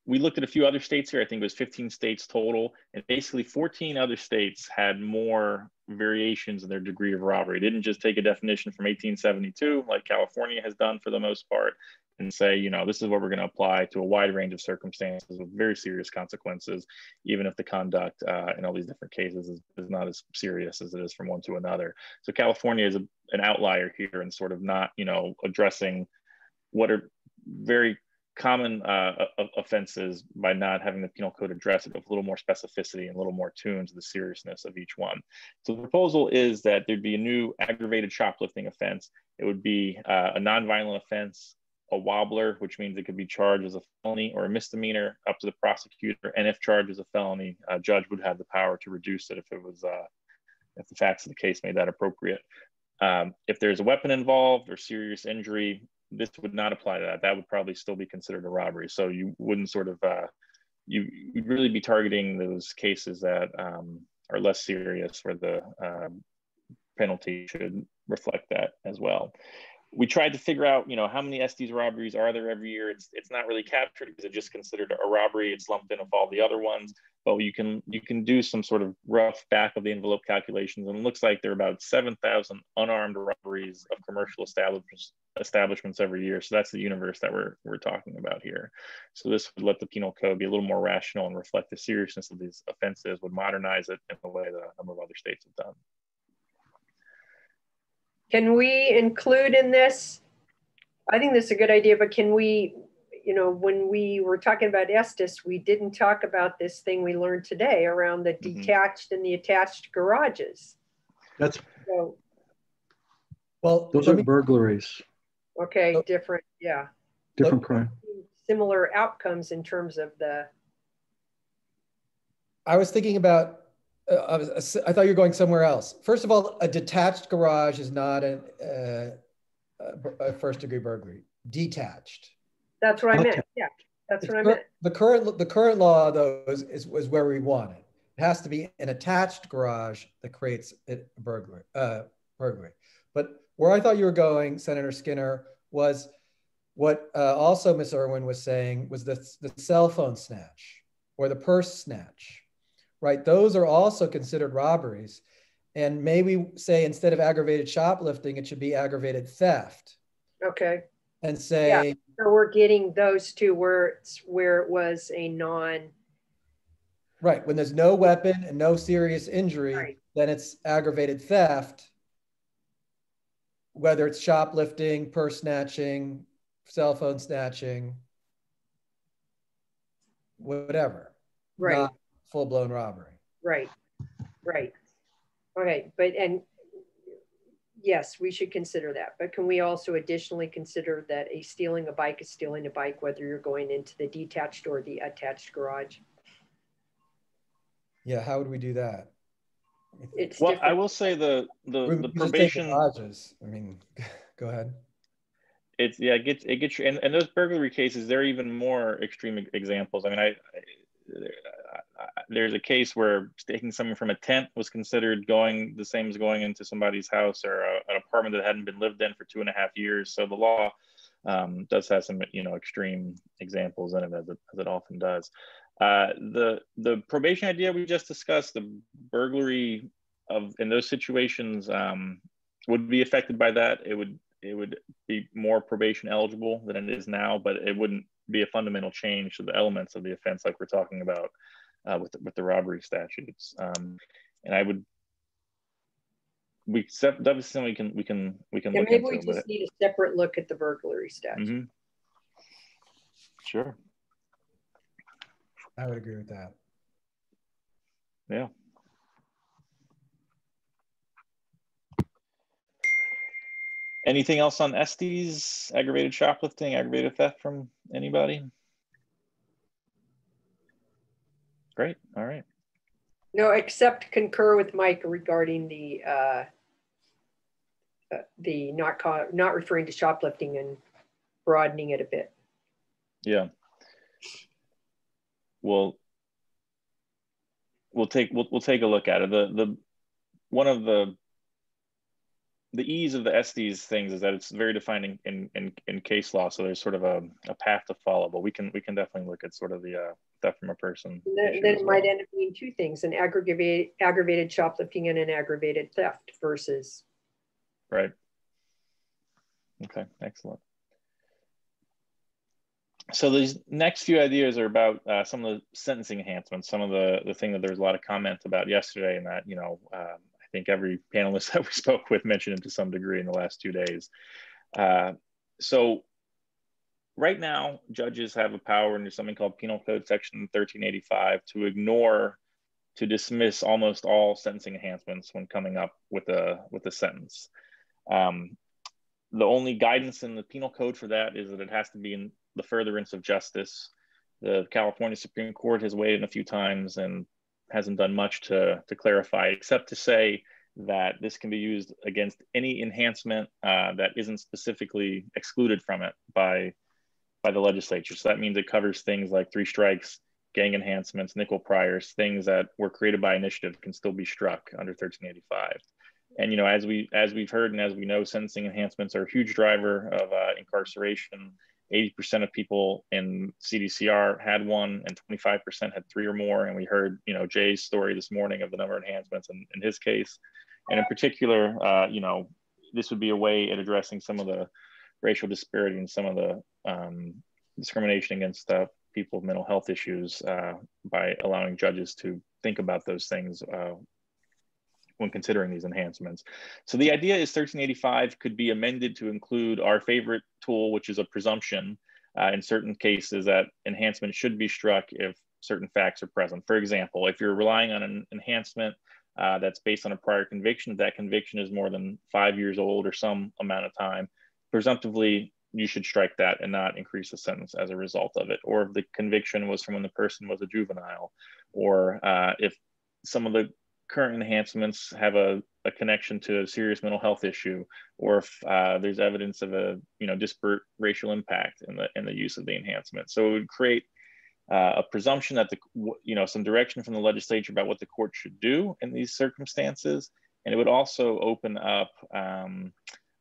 we looked at a few other states here. I think it was 15 states total, and basically 14 other states had more variations in their degree of robbery. It didn't just take a definition from 1872, like California has done for the most part, and say, you know, this is what we're going to apply to a wide range of circumstances with very serious consequences, even if the conduct uh, in all these different cases is, is, not as serious as it is from one to another. So California is a, an outlier here and sort of not, you know, addressing what are very common uh, offenses by not having the penal code address it with a little more specificity and a little more tuned to the seriousness of each one. So the proposal is that there'd be a new aggravated shoplifting offense. It would be uh, a nonviolent offense a wobbler, which means it could be charged as a felony or a misdemeanor up to the prosecutor. And if charged as a felony, a judge would have the power to reduce it if it was, uh, if the facts of the case made that appropriate. Um, if there's a weapon involved or serious injury, this would not apply to that. That would probably still be considered a robbery. So you wouldn't sort of, uh, you, would really be targeting those cases that um, are less serious where the uh, penalty should reflect that as well we tried to figure out, you know, how many Estes robberies are there every year. It's it's not really captured because it's just considered a robbery. It's lumped in with all the other ones. But you can you can do some sort of rough back of the envelope calculations, and it looks like there are about seven thousand unarmed robberies of commercial establishments establishments every year. So that's the universe that we're we're talking about here. So this would let the penal code be a little more rational and reflect the seriousness of these offenses. Would modernize it in the way that a number of other states have done. Can we include in this? I think this is a good idea, but can we, you know, when we were talking about Estes, we didn't talk about this thing we learned today around the mm-hmm. detached and the attached garages. That's so. Well, those are me, burglaries. Okay, oh. different, yeah. Different crime. Similar outcomes in terms of the. I was thinking about uh, I thought you were going somewhere else. First of all, a detached garage is not a, uh, a first degree burglary. Detached. That's what I meant. Yeah, that's it's what I meant. The current the current law though is, is, is where we want it. It has to be an attached garage that creates a burglary. Uh, burglary. But where I thought you were going, Senator Skinner, was what uh, also Miss Irwin was saying was the, the cell phone snatch or the purse snatch, right? Those are also considered robberies. And maybe say instead of aggravated shoplifting, it should be aggravated theft. Okay. And say, yeah. so we're getting those two words where it was a non. Right. When there's no weapon and no serious injury, right. then it's aggravated theft. Whether it's shoplifting, purse snatching, cell phone snatching, whatever. Right. Full blown robbery. Right. Right. Okay. But, and yes, we should consider that. But can we also additionally consider that a stealing a bike is stealing a bike, whether you're going into the detached or the attached garage? Yeah. How would we do that? It's well, different. I will say the the, the probation. Garages. I mean, go ahead it's yeah, it gets it gets you, and, and those burglary cases, they're even more extreme examples. I mean, I, I, I, there's a case where taking someone from a tent was considered going the same as going into somebody's house or a, an apartment that hadn't been lived in for two and a half years. So the law um, does have some you know extreme examples in it as it, as it often does. Uh, the the probation idea we just discussed, the burglary of in those situations um, would be affected by that. It would it would be more probation eligible than it is now, but it wouldn't be a fundamental change to the elements of the offense like we're talking about uh, with, with the robbery statutes. Um, and I would, we definitely we can we can we can. Yeah, maybe we just it. need a separate look at the burglary statute. Mm -hmm. Sure. I would agree with that. Yeah. Anything else on Estes, aggravated shoplifting, aggravated theft from anybody? Great, all right. No, except concur with Mike regarding the uh, uh, the not not referring to shoplifting and broadening it a bit. Yeah. We'll we'll take we'll, we'll take a look at it. The the one of the the ease of the Estes things is that it's very defined in, in, in, case law. So there's sort of a, a path to follow, but we can we can definitely look at sort of the uh, theft from a person. Then, then it well. might end up being two things: an aggravated aggravated shoplifting and an aggravated theft versus. Right. Okay. Excellent. So these next few ideas are about uh, some of the sentencing enhancements. Some of the the thing that there was a lot of comments about yesterday, and that you know um, I think every panelist that we spoke with mentioned it to some degree in the last two days. Uh, so right now, judges have a power under something called Penal Code Section 1385 to ignore, to dismiss almost all sentencing enhancements when coming up with a with a sentence. Um, the only guidance in the penal code for that is that it has to be in the furtherance of justice. The California Supreme Court has weighed in a few times and hasn't done much to, to clarify, except to say that this can be used against any enhancement uh, that isn't specifically excluded from it by, by the legislature. So that means it covers things like three strikes, gang enhancements, nickel priors, things that were created by initiative can still be struck under 1385. And you know, as we as we've heard and as we know, sentencing enhancements are a huge driver of uh, incarceration 80% of people in CDCR had one and 25% had three or more. And we heard, you know, Jay's story this morning of the number of enhancements in, in his case. And in particular, uh, you know, this would be a way at addressing some of the racial disparity and some of the um, discrimination against uh, people with mental health issues uh, by allowing judges to think about those things uh, when considering these enhancements. So the idea is 1385 could be amended to include our favorite tool, which is a presumption uh, in certain cases that enhancement should be struck if certain facts are present. For example, if you're relying on an enhancement uh, that's based on a prior conviction, that conviction is more than five years old or some amount of time, presumptively you should strike that and not increase the sentence as a result of it. Or if the conviction was from when the person was a juvenile, or uh, if some of the current enhancements have a, a connection to a serious mental health issue, or if uh, there's evidence of a you know disparate racial impact in the in the use of the enhancement. So it would create uh, a presumption that the you know some direction from the legislature about what the court should do in these circumstances, and it would also open up um,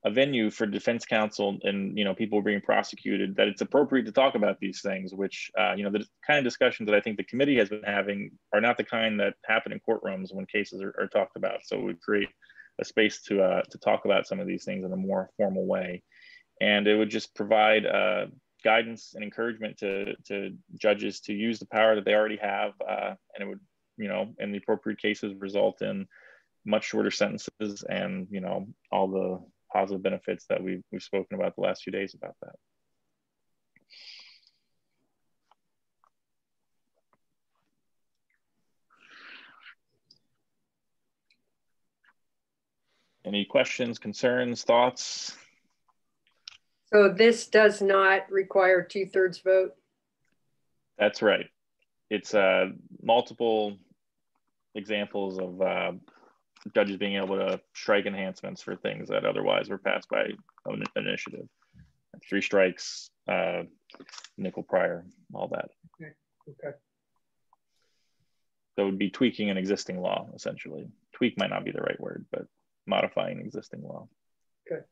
a venue for defense counsel and you know people being prosecuted that it's appropriate to talk about these things which uh, you know the kind of discussions that i think the committee has been having are not the kind that happen in courtrooms when cases are, are talked about. So we create a space to uh, to talk about some of these things in a more formal way. And it would just provide uh, guidance and encouragement to to judges to use the power that they already have uh, and it would you know in the appropriate cases result in much shorter sentences and you know all the positive benefits that we've, we've spoken about the last few days about that. Any questions, concerns, thoughts? So this does not require two thirds vote? That's right. It's uh, multiple examples of uh, judges being able to strike enhancements for things that otherwise were passed by an initiative. Three strikes, uh, nickel prior, all that. Okay. Okay. So it would be tweaking an existing law, essentially. Tweak might not be the right word, but modifying existing law. Okay.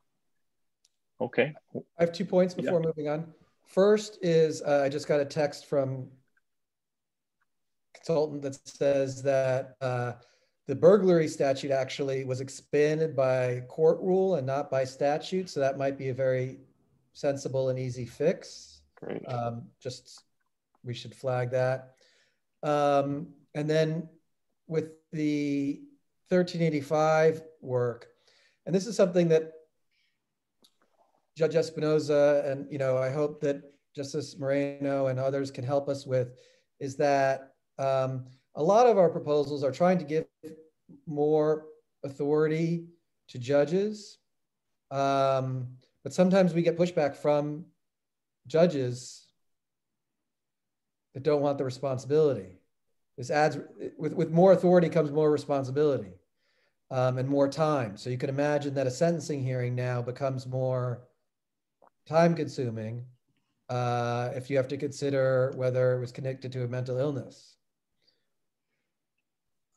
Okay. I have two points before yeah. moving on. First is uh, I just got a text from consultant that says that uh, the burglary statute actually was expanded by court rule and not by statute. So that might be a very sensible and easy fix. Great. Um, just we should flag that. Um, and then with the 1385 work, and this is something that Judge Espinoza and you know I hope that Justice Moreno and others can help us with is that um, a lot of our proposals are trying to give more authority to judges. Um, but sometimes we get pushback from judges that don't want the responsibility. This adds, with, with more authority comes more responsibility um, and more time. So you can imagine that a sentencing hearing now becomes more time consuming uh, if you have to consider whether it was connected to a mental illness.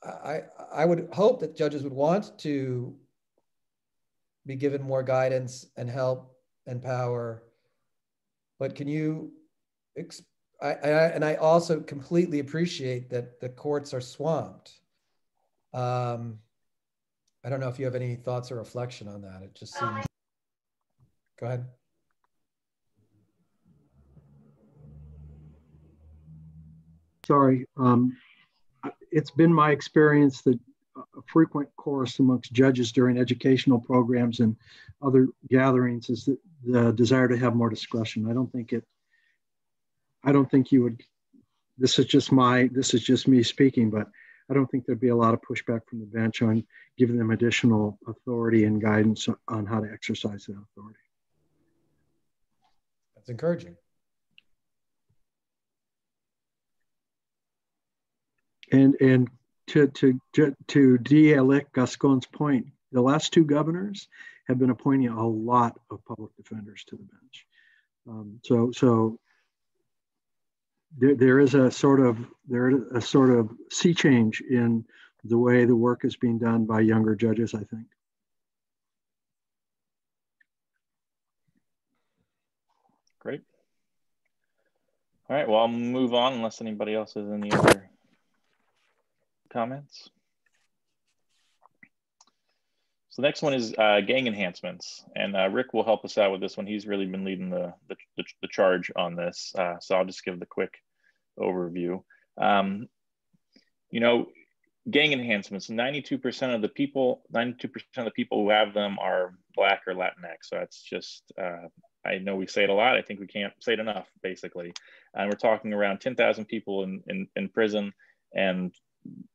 I, I would hope that judges would want to be given more guidance and help and power. But can you, I, I, and I also completely appreciate that the courts are swamped. Um, I don't know if you have any thoughts or reflection on that. It just seems, go ahead. Sorry, um, it's been my experience that a frequent chorus amongst judges during educational programs and other gatherings is the, the desire to have more discretion. I don't think it, I don't think you would, this is just my, this is just me speaking, but I don't think there'd be a lot of pushback from the bench on giving them additional authority and guidance on how to exercise that authority. That's encouraging. And and to to to D. Gascon's point, the last two governors have been appointing a lot of public defenders to the bench. Um, so so there, there is a sort of there is a sort of sea change in the way the work is being done by younger judges, I think. Great. All right, well, I'll move on unless anybody else is in the other comments? So the next one is uh, gang enhancements, and uh, Rick will help us out with this one. He's really been leading the, the, the, charge on this, uh, so I'll just give the quick overview. Um, you know, gang enhancements, 92% of the people, 92% of the people who have them are Black or Latinx. So that's just, uh, I know we say it a lot. I think we can't say it enough, basically. And we're talking around 10,000 people in, in, in prison and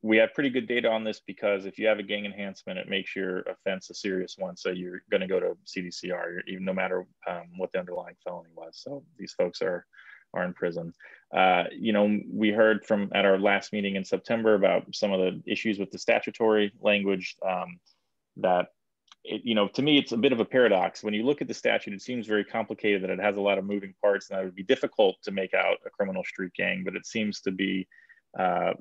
we have pretty good data on this because if you have a gang enhancement, it makes your offense a serious one. So you're going to go to CDCR, even no matter um, what the underlying felony was. So these folks are are in prison. Uh, you know, we heard from at our last meeting in September about some of the issues with the statutory language um, that. It, you know, to me, it's a bit of a paradox. When you look at the statute, it seems very complicated that it has a lot of moving parts and that it would be difficult to make out a criminal street gang, but it seems to be uh,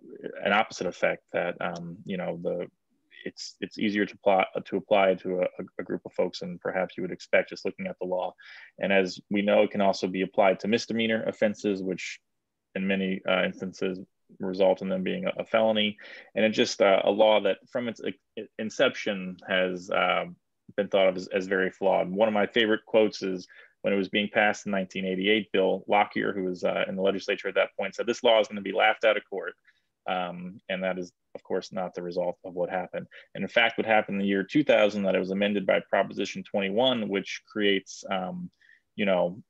an opposite effect that um, you know the it's it's easier to apply to apply to a, a, group of folks than perhaps you would expect just looking at the law. And as we know, it can also be applied to misdemeanor offenses, which in many uh, instances result in them being a, a felony. And it's just uh, a law that from its inception has uh, been thought of as, as very flawed. One of my favorite quotes is when it was being passed in 1988, Bill Lockyer, who was uh, in the legislature at that point, said this law is going to be laughed out of court. Um, and that is, of course, not the result of what happened. And in fact, what happened in the year 2000, that it was amended by Proposition 21, which creates, um, you know,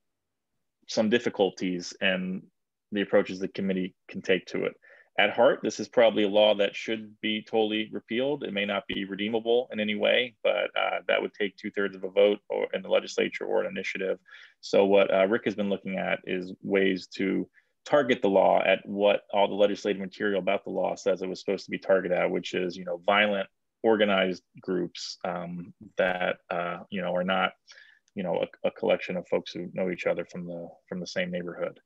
some difficulties and the approaches the committee can take to it. At heart, this is probably a law that should be totally repealed. It may not be redeemable in any way, but uh, that would take two thirds of a vote or in the legislature or an initiative. So what uh, Rick has been looking at is ways to target the law at what all the legislative material about the law says it was supposed to be targeted at, which is, you know, violent organized groups um, that, uh, you know, are not, you know, a, a collection of folks who know each other from the from the same neighborhood.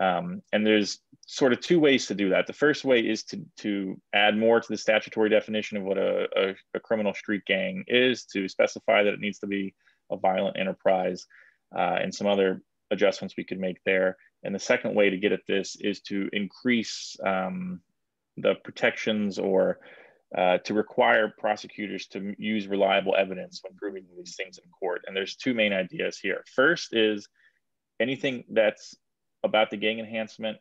Um, and there's sort of two ways to do that. The first way is to, to add more to the statutory definition of what a, a, a criminal street gang is, to specify that it needs to be a violent enterprise uh, and some other adjustments we could make there. And the second way to get at this is to increase um, the protections or uh, to require prosecutors to use reliable evidence when proving these things in court. And there's two main ideas here. First is anything that's about the gang enhancement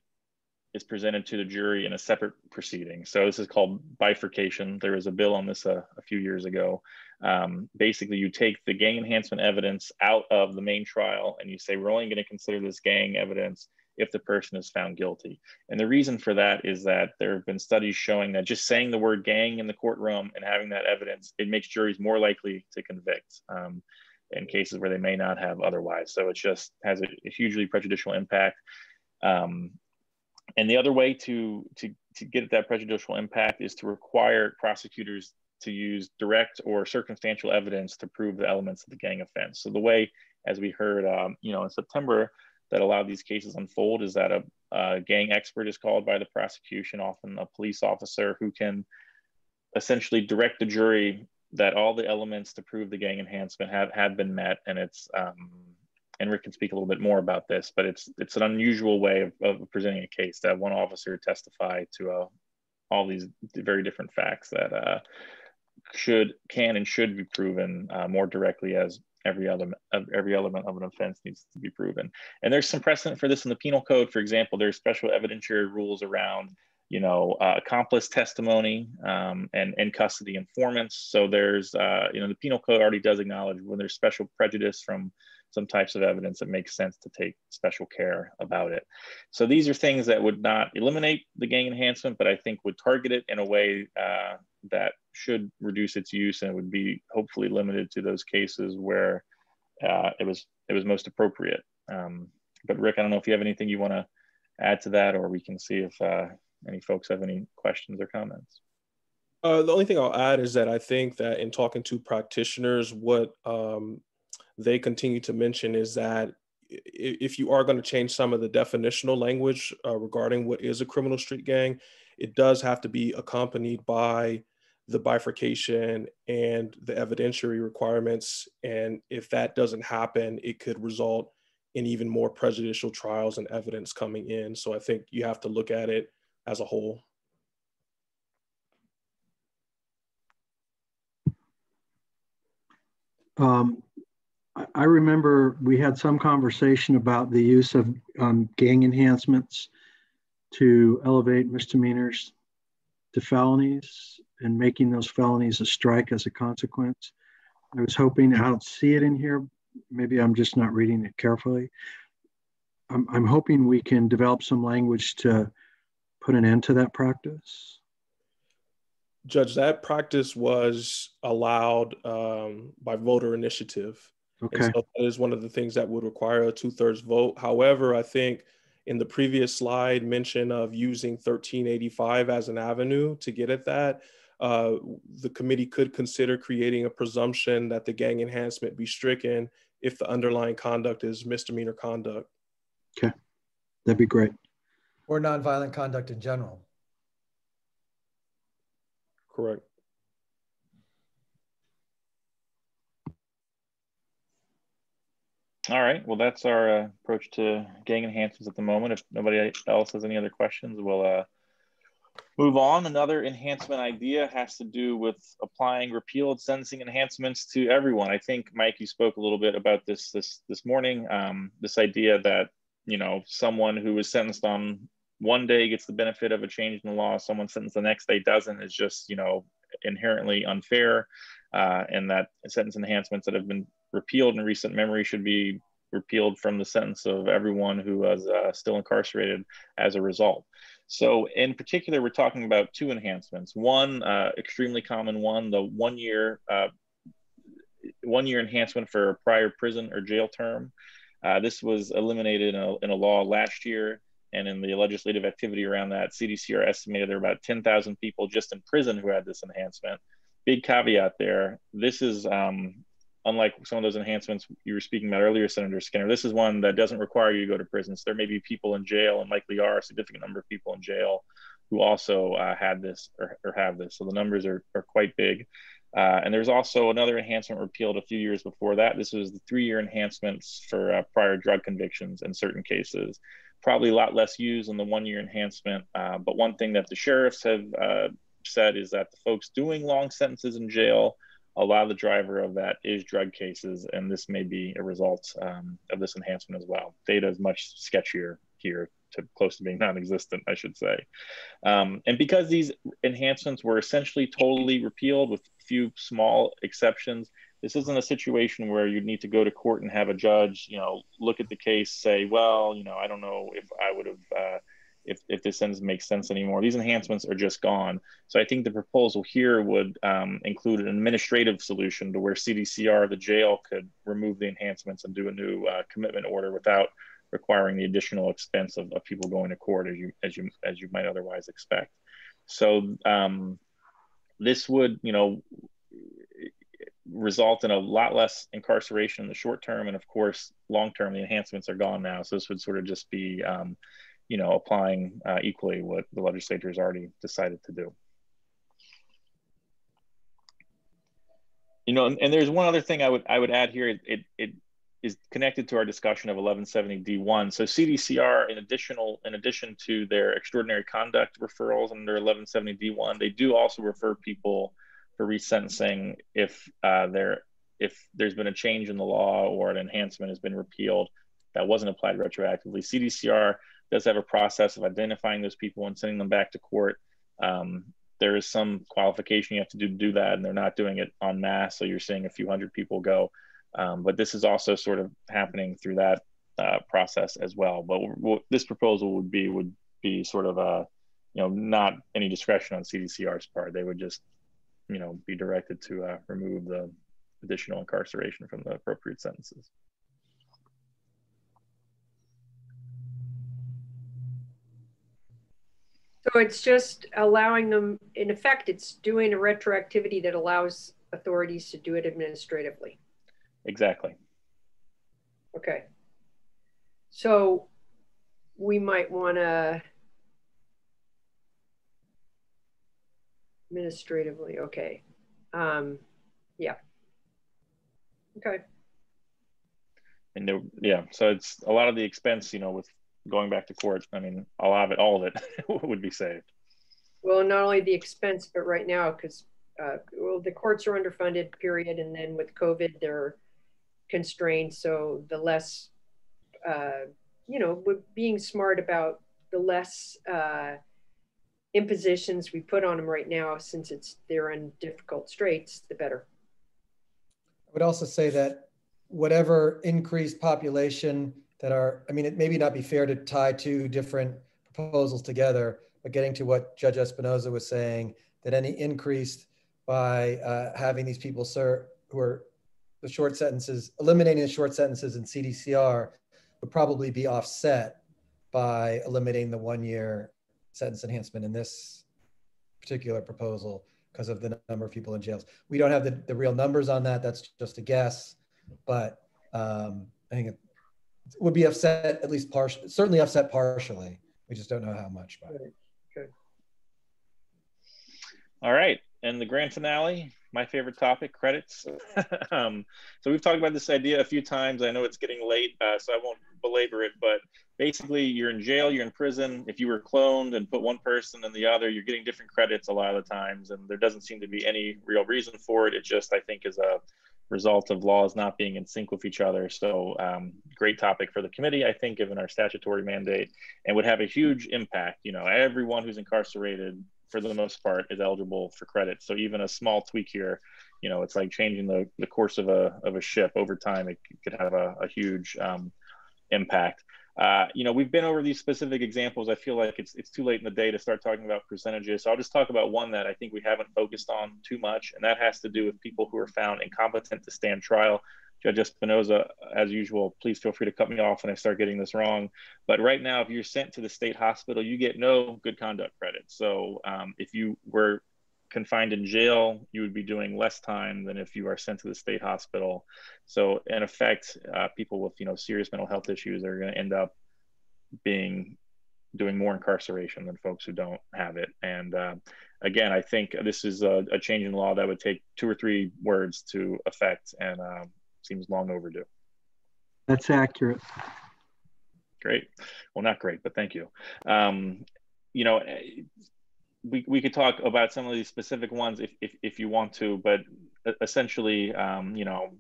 is presented to the jury in a separate proceeding. So this is called bifurcation. There was a bill on this uh, a few years ago. Um, basically, you take the gang enhancement evidence out of the main trial and you say, we're only going to consider this gang evidence if the person is found guilty. And the reason for that is that there have been studies showing that just saying the word gang in the courtroom and having that evidence, it makes juries more likely to convict. Um, in cases where they may not have otherwise. So it just has a, hugely prejudicial impact. Um, and the other way to, to, to get at that prejudicial impact is to require prosecutors to use direct or circumstantial evidence to prove the elements of the gang offense. So the way, as we heard, um, you know, in September, that allowed these cases unfold is that a, a gang expert is called by the prosecution, often a police officer who can essentially direct the jury that all the elements to prove the gang enhancement have, have been met and it's um, and Rick can speak a little bit more about this, but it's it's an unusual way of, of presenting a case to have one officer testify to uh, all these very different facts that uh, should can and should be proven uh, more directly as every element of every element of an offense needs to be proven. And there's some precedent for this in the penal code. For example, there's special evidentiary rules around you know, uh, accomplice testimony um, and in custody informants. So there's, uh, you know, the penal code already does acknowledge when there's special prejudice from some types of evidence, it makes sense to take special care about it. So these are things that would not eliminate the gang enhancement, but I think would target it in a way uh, that should reduce its use and would be hopefully limited to those cases where uh, it was it was most appropriate. Um, but Rick, I don't know if you have anything you want to add to that, or we can see if uh, any folks have any questions or comments? Uh, the only thing I'll add is that I think that in talking to practitioners, what um, they continue to mention is that if you are going to change some of the definitional language uh, regarding what is a criminal street gang, it does have to be accompanied by the bifurcation and the evidentiary requirements. And if that doesn't happen, it could result in even more prejudicial trials and evidence coming in. So I think you have to look at it as a whole? Um, I remember we had some conversation about the use of um, gang enhancements to elevate misdemeanors to felonies and making those felonies a strike as a consequence. I was hoping, I don't see it in here, maybe I'm just not reading it carefully. I'm, I'm hoping we can develop some language to put an end to that practice? Judge, that practice was allowed um, by voter initiative. Okay. And so that is one of the things that would require a two thirds vote. However, I think in the previous slide mention of using 1385 as an avenue to get at that, uh, the committee could consider creating a presumption that the gang enhancement be stricken if the underlying conduct is misdemeanor conduct. Okay, that'd be great or nonviolent conduct in general. Correct. All right. Well, that's our uh, approach to gang enhancements at the moment. If nobody else has any other questions, we'll uh, move on. Another enhancement idea has to do with applying repealed sentencing enhancements to everyone. I think Mike, you spoke a little bit about this this this morning. Um, this idea that you know someone who was sentenced on one day gets the benefit of a change in the law, someone sentenced the next day doesn't. Is just you know inherently unfair, uh, and that sentence enhancements that have been repealed in recent memory should be repealed from the sentence of everyone who was uh, still incarcerated as a result. So in particular, we're talking about two enhancements. One, uh, extremely common one, the one year, uh, one year enhancement for a prior prison or jail term. Uh, this was eliminated in a, in a law last year and in the legislative activity around that, CDCR estimated there are about 10,000 people just in prison who had this enhancement. Big caveat there. This is um, unlike some of those enhancements you were speaking about earlier, Senator Skinner, this is one that doesn't require you to go to prison. So there may be people in jail, and likely are a significant number of people in jail who also uh, had this or, or, have this. So the numbers are, are quite big. Uh, and there's also another enhancement repealed a few years before that. This was the three-year enhancements for uh, prior drug convictions in certain cases. Probably a lot less used than the one-year enhancement. Uh, but one thing that the sheriffs have uh, said is that the folks doing long sentences in jail a lot of the driver of that is drug cases, and this may be a result um, of this enhancement as well. Data is much sketchier here, to close to being non-existent, I should say. Um, and because these enhancements were essentially totally repealed with a few small exceptions, this isn't a situation where you'd need to go to court and have a judge, you know, look at the case, say, well, you know, I don't know if I would have. Uh, if, if this sentence makes sense anymore. These enhancements are just gone. So I think the proposal here would um, include an administrative solution to where CDCR, the jail, could remove the enhancements and do a new uh, commitment order without requiring the additional expense of, of, people going to court as you as you as you might otherwise expect. So um, this would, you know, result in a lot less incarceration in the short term, and of course, long term, the enhancements are gone now. So this would sort of just be um, you know, applying uh, equally what the legislature has already decided to do. You know, and, and, there's one other thing I would I would add here. It, it, it is connected to our discussion of 1170 D1. So CDCR, in additional in addition to their extraordinary conduct referrals under 1170 D1, they do also refer people for resentencing if uh, there if there's been a change in the law or an enhancement has been repealed that wasn't applied retroactively. CDCR does have a process of identifying those people and sending them back to court. Um, there is some qualification you have to do to do that, and they're not doing it en masse. So you're seeing a few hundred people go. Um, but this is also sort of happening through that uh, process as well. But what this proposal would be would be sort of a, you know, not any discretion on CDCR's part. They would just, you know, be directed to uh, remove the additional incarceration from the appropriate sentences. So it's just allowing them, in effect, it's doing a retroactivity that allows authorities to do it administratively. Exactly. Okay. So we might want to administratively, okay. Um, yeah. Okay. And there, yeah, so it's a lot of the expense, you know, with going back to court, I mean, a lot of it, all of it would be saved. Well, not only the expense, but right now, because uh, well, the courts are underfunded, period, and then with COVID, they're constrained. So the less, uh, you know, being smart about the less uh, impositions we put on them right now, since it's they're in difficult straits, the better. I would also say that whatever increased population that are, I mean, it maybe not be fair to tie two different proposals together, but getting to what Judge Espinoza was saying, that any increase by uh, having these people serve who are the short sentences, eliminating the short sentences in CDCR would probably be offset by eliminating the one year sentence enhancement in this particular proposal because of the number of people in jails. We don't have the, the real numbers on that. That's just a guess, but um, I think it would be upset at least partially, certainly upset partially. We just don't know how much. By. Okay. All right, and the grand finale, my favorite topic, credits. um, so we've talked about this idea a few times. I know it's getting late, uh, so I won't belabor it. But basically, you're in jail, you're in prison. If you were cloned and put one person and the other, you're getting different credits a lot of the times, and there doesn't seem to be any real reason for it. It just, I think, is a result of laws not being in sync with each other. So, um, great topic for the committee, I think, given our statutory mandate, and would have a huge impact. You know, everyone who's incarcerated, for the most part, is eligible for credit. So, even a small tweak here, you know, it's like changing the, the course of a, of a ship over time. It could have a, a huge um, impact. Uh, you know, we've been over these specific examples. I feel like it's it's too late in the day to start talking about percentages. So I'll just talk about one that I think we haven't focused on too much, and that has to do with people who are found incompetent to stand trial. Judge Espinoza, as usual, please feel free to cut me off when I start getting this wrong. But right now, if you're sent to the state hospital, you get no good conduct credit. So um, if you were confined in jail, you would be doing less time than if you are sent to the state hospital. So in effect, uh, people with you know serious mental health issues are going to end up being doing more incarceration than folks who don't have it. And uh, again, I think this is a, a, change in law that would take two or three words to affect, and uh, seems long overdue. That's accurate. Great. Well, not great, but thank you. Um, you know, we, we could talk about some of these specific ones if, if, if you want to, but essentially, um, you know,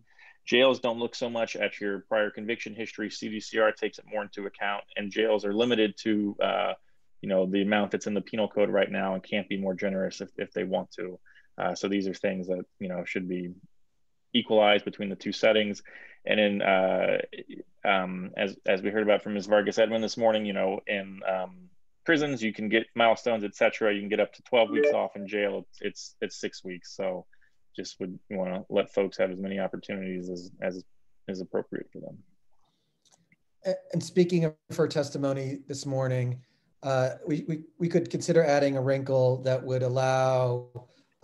jails don't look so much at your prior conviction history. CDCR takes it more into account, and jails are limited to, uh, you know, the amount that's in the penal code right now and can't be more generous if, if they want to. Uh, so these are things that, you know, should be equalized between the two settings. And in, uh, um, as, as we heard about from Ms. Vargas Edmond this morning, you know, in, um, prisons you can get milestones etc you can get up to 12 weeks off in jail. It's it's, six weeks. So just would want to let folks have as many opportunities as as is appropriate for them. And speaking of her testimony this morning uh, we, we, we could consider adding a wrinkle that would allow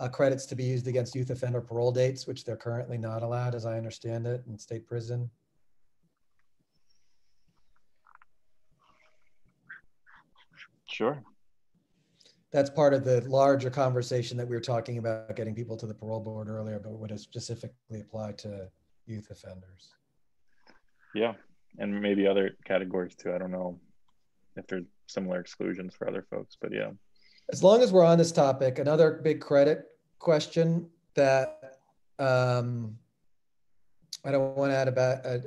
uh, credits to be used against youth offender parole dates, which they're currently not allowed, as I understand it, in state prison. Sure. That's part of the larger conversation that we were talking about getting people to the parole board earlier, but would it specifically apply to youth offenders. Yeah, and maybe other categories too. I don't know if there's similar exclusions for other folks, but yeah. As long as we're on this topic, another big credit question that um, I don't want to add about at,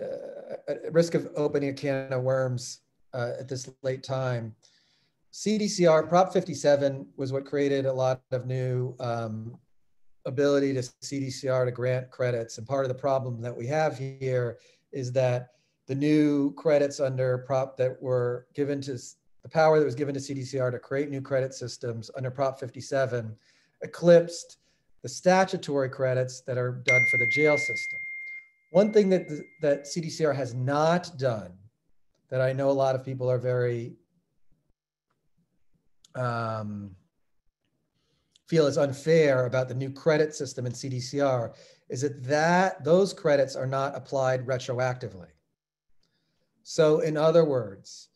at risk of opening a can of worms uh, at this late time. CDCR Prop 57 was what created a lot of new um, ability to CDCR to grant credits. And part of the problem that we have here is that the new credits under Prop that were given to the power that was given to CDCR to create new credit systems under Prop 57 eclipsed the statutory credits that are done for the jail system. One thing that, that CDCR has not done that I know a lot of people are very um, feel is unfair about the new credit system in CDCR is that, that those credits are not applied retroactively. So in other words,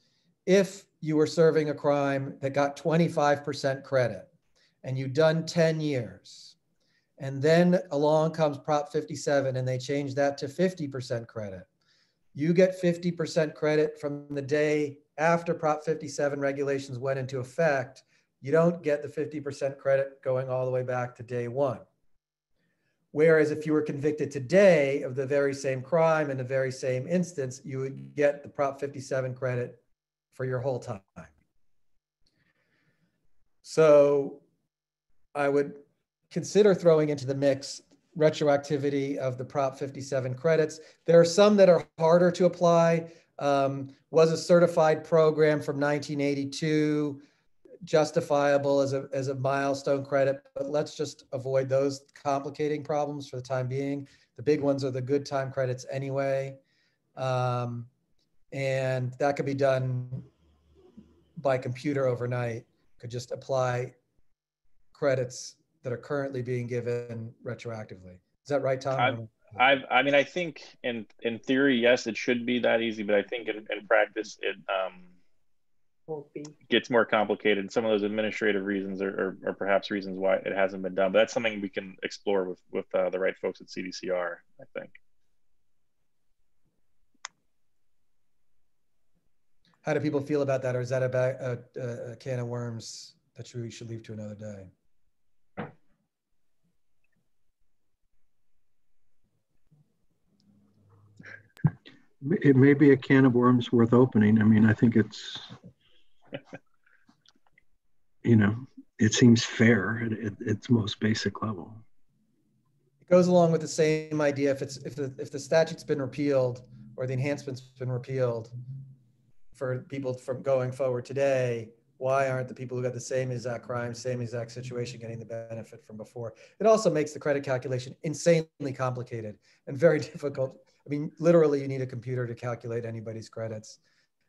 if you were serving a crime that got 25% credit and you've done 10 years, and then along comes Prop 57 and they change that to 50% credit, you get 50% credit from the day after Prop 57 regulations went into effect, you don't get the 50% credit going all the way back to day one. Whereas if you were convicted today of the very same crime in the very same instance, you would get the Prop 57 credit for your whole time. So I would consider throwing into the mix retroactivity of the Prop 57 credits. There are some that are harder to apply um, was a certified program from 1982 justifiable as a, as a milestone credit, but let's just avoid those complicating problems for the time being. The big ones are the good time credits anyway. Um, and that could be done by computer overnight, could just apply credits that are currently being given retroactively. Is that right, Tom? I I mean I think in in theory yes it should be that easy but I think in, in practice it um gets more complicated. Some of those administrative reasons are, are, are perhaps reasons why it hasn't been done. But that's something we can explore with with uh, the right folks at CDCR. I think. How do people feel about that, or is that a, a, a, a can of worms that we should leave to another day? It may be a can of worms worth opening. I mean, I think it's, you know, it seems fair at, at its most basic level. It goes along with the same idea. If it's if the if the statute's been repealed or the enhancement's been repealed for people from going forward today, why aren't the people who got the same exact crime, same exact situation getting the benefit from before? It also makes the credit calculation insanely complicated and very difficult. I mean, literally, you need a computer to calculate anybody's credits,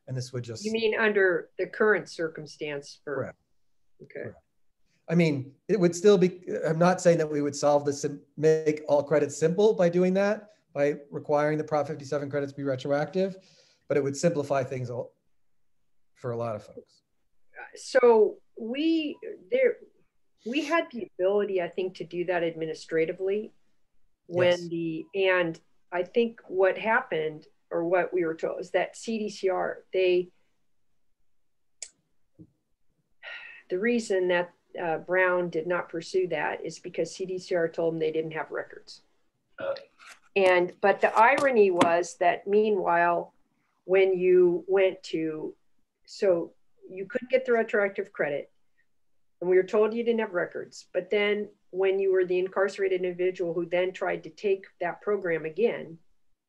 and this would just. You mean under the current circumstance for? Correct. Okay. Correct. I mean, it would still be. I'm not saying that we would solve this and make all credits simple by doing that, by requiring the Prop 57 credits be retroactive, but it would simplify things all, for a lot of folks. So we there we had the ability, I think, to do that administratively when Yes. the and I think what happened or what we were told is that CDCR they the reason that uh, Brown did not pursue that is because CDCR told them they didn't have records. And but the irony was that meanwhile, when you went to so you couldn't get the retroactive credit, and we were told you didn't have records. But then when you were the incarcerated individual who then tried to take that program again,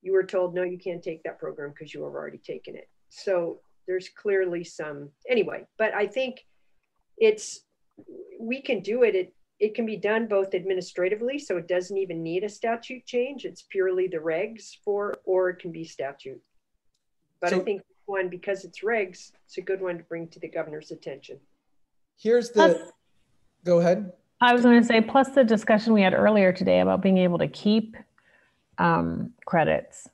you were told no, you can't take that program because you have already taken it. So there's clearly some anyway. But I think it's we can do it. It it can be done both administratively, so it doesn't even need a statute change. It's purely the regs for, or it can be statute. But I think one because it's regs, it's a good one to bring to the governor's attention. Here's the. Plus- Go ahead. I was going to say, plus the discussion we had earlier today about being able to keep um, credits.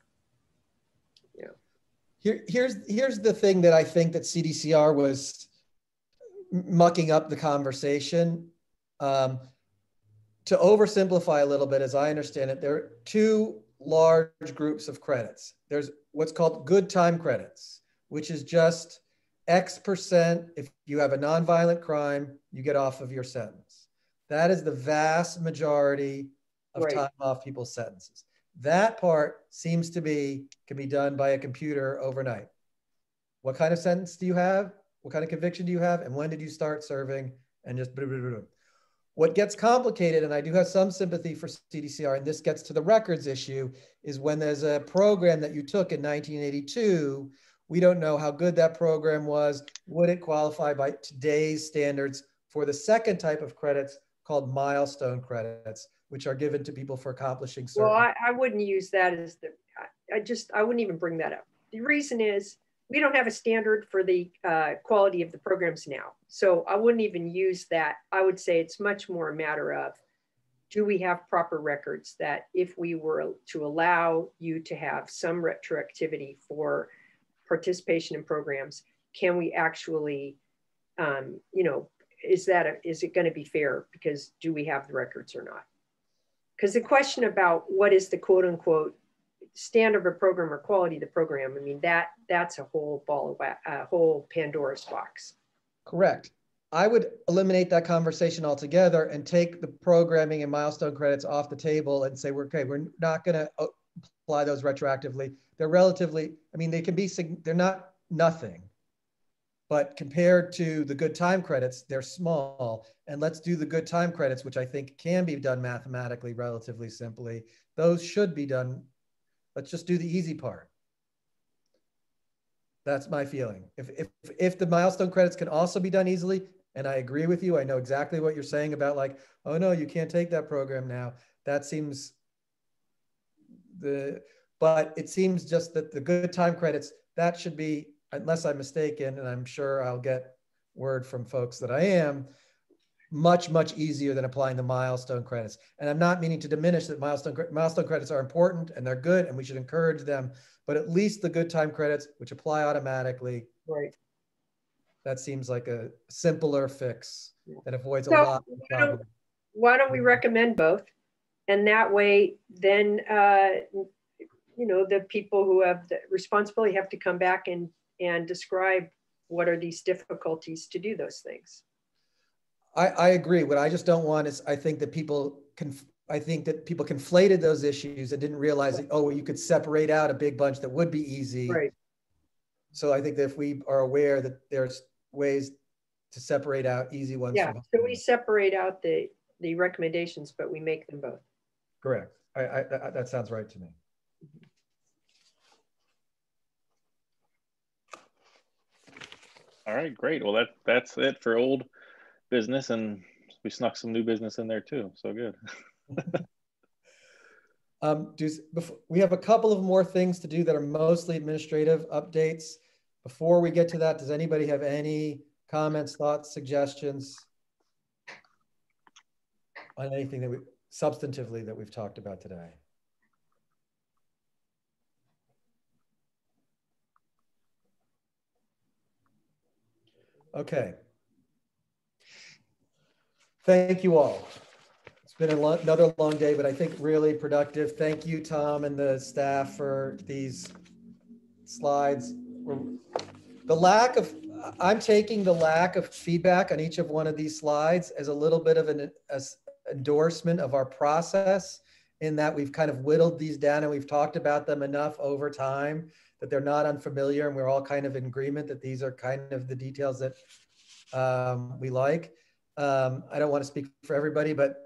Here, here's here's the thing that I think that CDCR was mucking up the conversation. Um, to oversimplify a little bit, as I understand it, there are two large groups of credits. There's what's called good time credits, which is just X percent. If you have a nonviolent crime, you get off of your sentence. That is the vast majority of Right. time off people's sentences. That part seems to be can be done by a computer overnight. What kind of sentence do you have? What kind of conviction do you have? And when did you start serving? And just blah, blah, blah, what gets complicated, and I do have some sympathy for CDCR, and this gets to the records issue, is when there's a program that you took in 1982, we don't know how good that program was. Would it qualify by today's standards for the second type of credits called milestone credits, which are given to people for accomplishing certain? Well, I, I wouldn't use that as the, I, I just, I wouldn't even bring that up. The reason is we don't have a standard for the uh, quality of the programs now. So I wouldn't even use that. I would say it's much more a matter of, do we have proper records that if we were to allow you to have some retroactivity for participation in programs, can we actually, um, you know, is that, a, is it gonna be fair? Because do we have the records or not? Because the question about what is the quote unquote standard of a program or quality of the program, I mean, that that's a whole ball of, a whole Pandora's box. Correct. I would eliminate that conversation altogether and take the programming and milestone credits off the table and say, we're okay, we're not going to apply those retroactively. They're relatively, I mean, they can be, they're not nothing. But compared to the good time credits, they're small. And let's do the good time credits, which I think can be done mathematically relatively simply. Those should be done. Let's just do the easy part. That's my feeling. If, if, if the milestone credits can also be done easily, and I agree with you, I know exactly what you're saying about like, oh no, you can't take that program now. That seems the, but it seems just that the good time credits, that should be, unless I'm mistaken, and I'm sure I'll get word from folks that I am, much, much easier than applying the milestone credits. And I'm not meaning to diminish that milestone, milestone credits are important and they're good and we should encourage them, but at least the good time credits, which apply automatically, Right. that seems like a simpler fix that avoids a lot of why don't- problems. Why don't we recommend both? And that way, then, uh, you know, the people who have the responsibility have to come back and, and describe what are these difficulties to do those things. I, I agree. What I just don't want is I think that people can I think that people conflated those issues and didn't realize that, oh, you could separate out a big bunch that would be easy. Right. So I think that if we are aware that there's ways to separate out easy ones. Yeah, so we separate out the, the recommendations, but we make them both. Correct. I, I, that, that sounds right to me. All right, great. Well, that that's it for old business, and we snuck some new business in there too. So good. Um, does, before, we have a couple of more things to do that are mostly administrative updates. Before we get to that, does anybody have any comments, thoughts, suggestions on anything that we substantively that we've talked about today? Okay. Thank you all. It's been another long day, but I think really productive. Thank you, Tom, and the staff for these slides. The lack of, I'm taking the lack of feedback on each of one of these slides as a little bit of an as endorsement of our process in that we've kind of whittled these down and we've talked about them enough over time that they're not unfamiliar and we're all kind of in agreement that these are kind of the details that um, we like. Um, I don't want to speak for everybody, but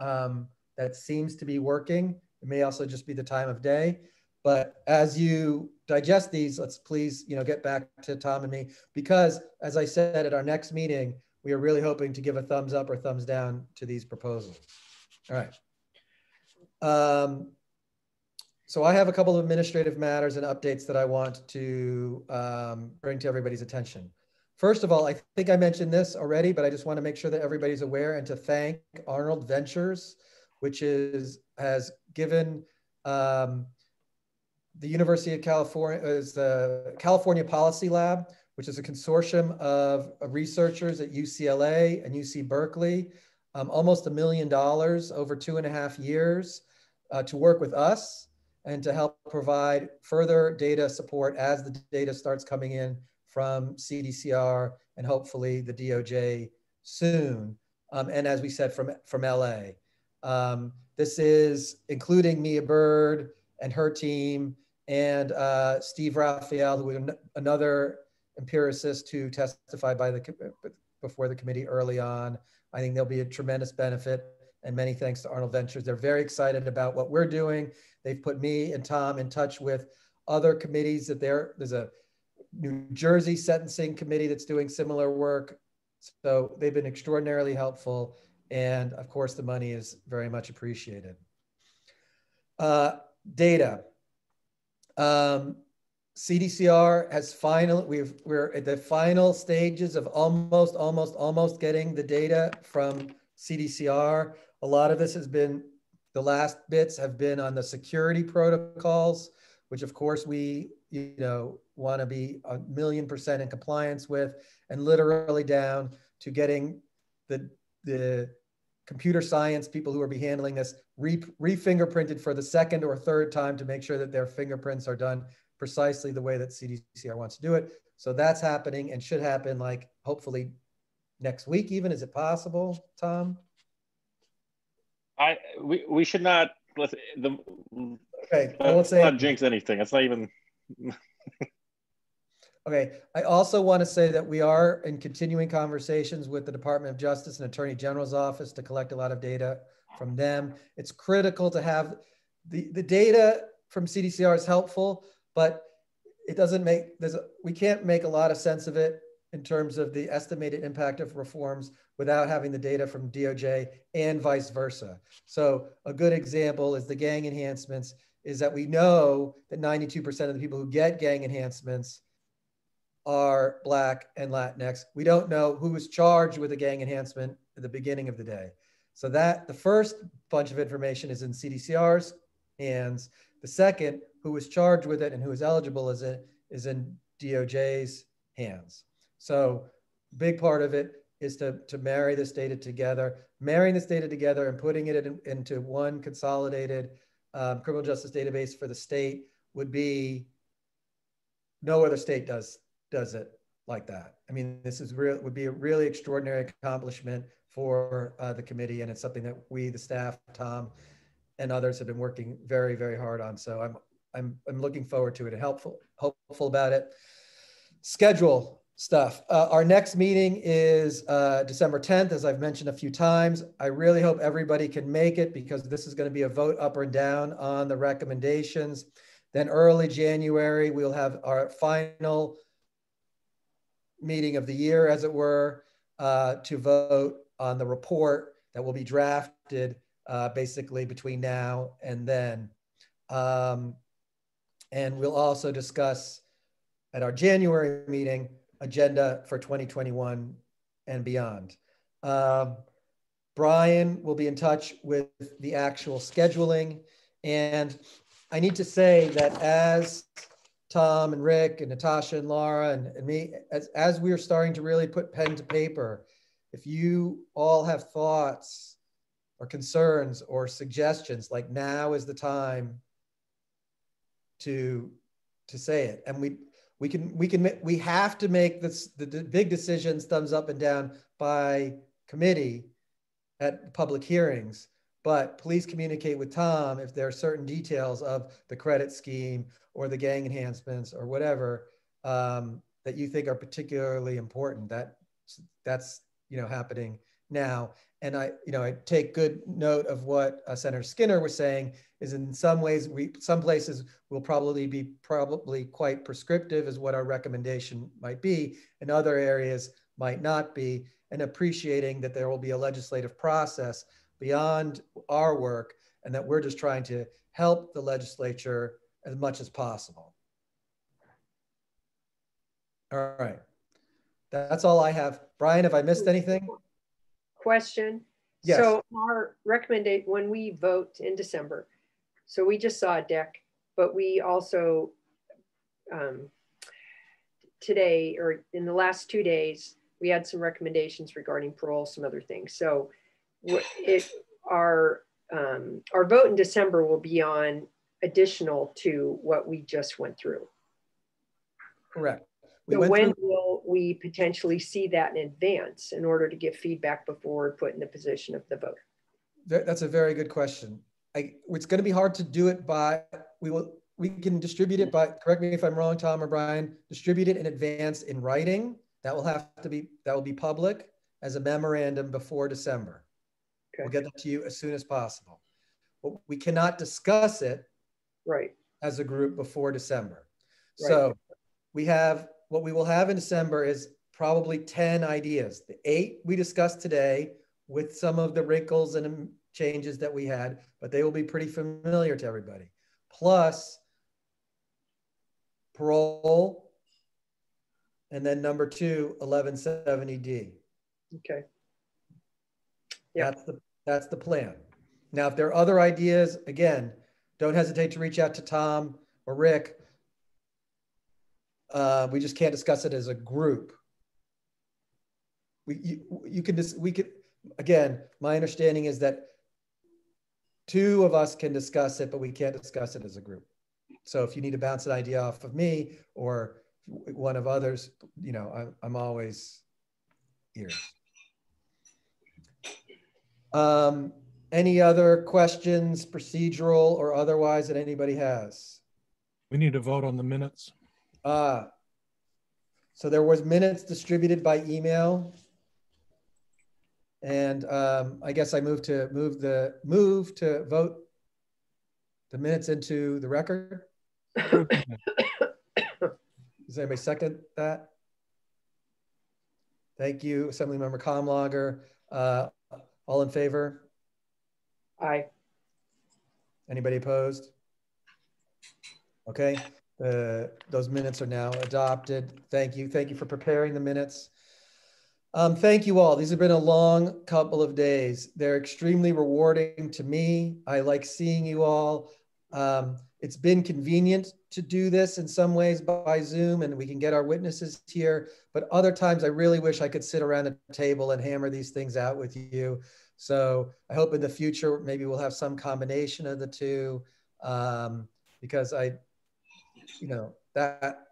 um, that seems to be working. It may also just be the time of day. But as you digest these, let's please, you know, get back to Tom and me because, as I said at our next meeting, we are really hoping to give a thumbs up or thumbs down to these proposals. All right. Um, so I have a couple of administrative matters and updates that I want to um, bring to everybody's attention. First of all, I think I mentioned this already, but I just want to make sure that everybody's aware and to thank Arnold Ventures, which is has given um, the University of California is the California Policy Lab, which is a consortium of, researchers at UCLA and UC Berkeley, um, almost a million dollars over two and a half years uh, to work with us and to help provide further data support as the data starts coming in from CDCR and hopefully the DOJ soon. Um, and as we said, from, from LA. Um, this is including Mia Bird and her team and uh, Steve Raphael, who was another empiricist who testified by the, before the committee early on. I think there'll be a tremendous benefit and many thanks to Arnold Ventures. They're very excited about what we're doing. They've put me and Tom in touch with other committees that there, there's a New Jersey sentencing committee that's doing similar work. So they've been extraordinarily helpful. And of course, the money is very much appreciated. Uh, data. Um, CDCR has final, we're at the final stages of almost, almost, almost getting the data from CDCR. A lot of this has been, the last bits have been on the security protocols, which of course we, you know, want to be a million percent in compliance with, and literally down to getting the, the computer science people who are be handling this re, re-fingerprinted for the second or third time to make sure that their fingerprints are done precisely the way that CDCR wants to do it. So that's happening and should happen like hopefully next week even. Is it possible, Tom? I we, we should not let the okay. Well, let's say not jinx anything. It's not even Okay, I also want to say that we are in continuing conversations with the Department of Justice and Attorney General's office to collect a lot of data from them. It's critical to have the, the data from CDCR is helpful, but it doesn't make, there's we can't make a lot of sense of it in terms of the estimated impact of reforms without having the data from DOJ and vice versa. So a good example is the gang enhancements is that we know that 92% of the people who get gang enhancements are Black and Latinx. We don't know who was charged with a gang enhancement at the beginning of the day. So that the first bunch of information is in CDCR's hands. The second, who was charged with it and who is eligible is it is in DOJ's hands. So big part of it is to, to marry this data together, marrying this data together and putting it in, into one consolidated um, criminal justice database for the state would be no other state does does it like that. I mean, this is real would be a really extraordinary accomplishment for uh, the committee, and it's something that we, the staff, Tom, and others have been working very, very hard on. So I'm I'm I'm looking forward to it and helpful hopeful about it. Schedule stuff. Uh, our next meeting is uh, December 10th, as I've mentioned a few times. I really hope everybody can make it because this is going to be a vote up or down on the recommendations. Then early January, we'll have our final meeting of the year, as it were, uh, to vote on the report that will be drafted uh, basically between now and then. Um, and we'll also discuss at our January meeting agenda for 2021 and beyond. Um, Brian will be in touch with the actual scheduling. And I need to say that as Tom and Rick and Natasha and Laura and, and me, as, as we're starting to really put pen to paper, if you all have thoughts or concerns or suggestions, like now is the time to to say it. And we we can we can we have to make this the, big decisions thumbs up and down by committee at public hearings. But please communicate with tom if there are certain details of the credit scheme or the gang enhancements or whatever um, that you think are particularly important. That that's you know happening now and I, you know, I take good note of what uh, Senator Skinner was saying. Is in some ways, we some places will probably be probably quite prescriptive as what our recommendation might be, and other areas might not be. And appreciating that there will be a legislative process beyond our work, and that we're just trying to help the legislature as much as possible. All right, that's all I have. Brian, have I missed anything? Question. Yes. So our recommendation when we vote in December, so we just saw a deck, but we also um, today or in the last two days we had some recommendations regarding parole, some other things. So it our um, our vote in December will be on additional to what we just went through. Correct. We so when through- will we potentially see that in advance in order to give feedback before put in the position of the vote? That's a very good question. I, it's going to be hard to do it by we will we can distribute it by correct me if I'm wrong, Tom or Brian. Distribute it in advance in writing. That will have to be that will be public as a memorandum before December. Okay. We'll get that to you as soon as possible. But we cannot discuss it right as a group before December. Right. So we have what we will have in December is probably 10 ideas. The eight we discussed today with some of the wrinkles and changes that we had, but they will be pretty familiar to everybody. Plus parole, and then number two, 1170D. Okay. Yeah. That's the, that's the plan. Now, if there are other ideas, again, don't hesitate to reach out to Tom or Rick uh, we just can't discuss it as a group. We, you, you can just, we could, again, my understanding is that two of us can discuss it, but we can't discuss it as a group. So if you need to bounce an idea off of me or one of others, you know, I'm, I'm always here. Um, any other questions, procedural or otherwise, that anybody has? We need to vote on the minutes. Uh, so there was minutes distributed by email. And um, I guess I moved to move the move to vote the minutes into the record. Does anybody second that? Thank you, Assemblymember Kamlager. Uh, all in favor? Aye. Anybody opposed? Okay. Uh, those minutes are now adopted. Thank you. Thank you for preparing the minutes. Um, thank you all. These have been a long couple of days. They're extremely rewarding to me. I like seeing you all. Um, it's been convenient to do this in some ways by Zoom and we can get our witnesses here. But other times I really wish I could sit around a table and hammer these things out with you. So I hope in the future, maybe we'll have some combination of the two um, because I, you know, that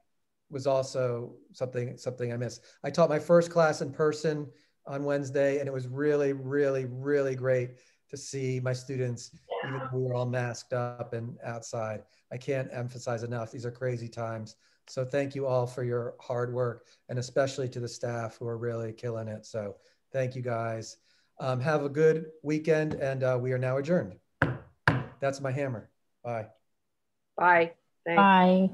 was also something, something I missed. I taught my first class in person on Wednesday and it was really, really, really great to see my students, even though we were all masked up and outside. I can't emphasize enough. These are crazy times. So thank you all for your hard work and especially to the staff who are really killing it. So thank you guys. Um, have a good weekend and uh, we are now adjourned. That's my hammer. Bye. Bye. Thanks. Bye.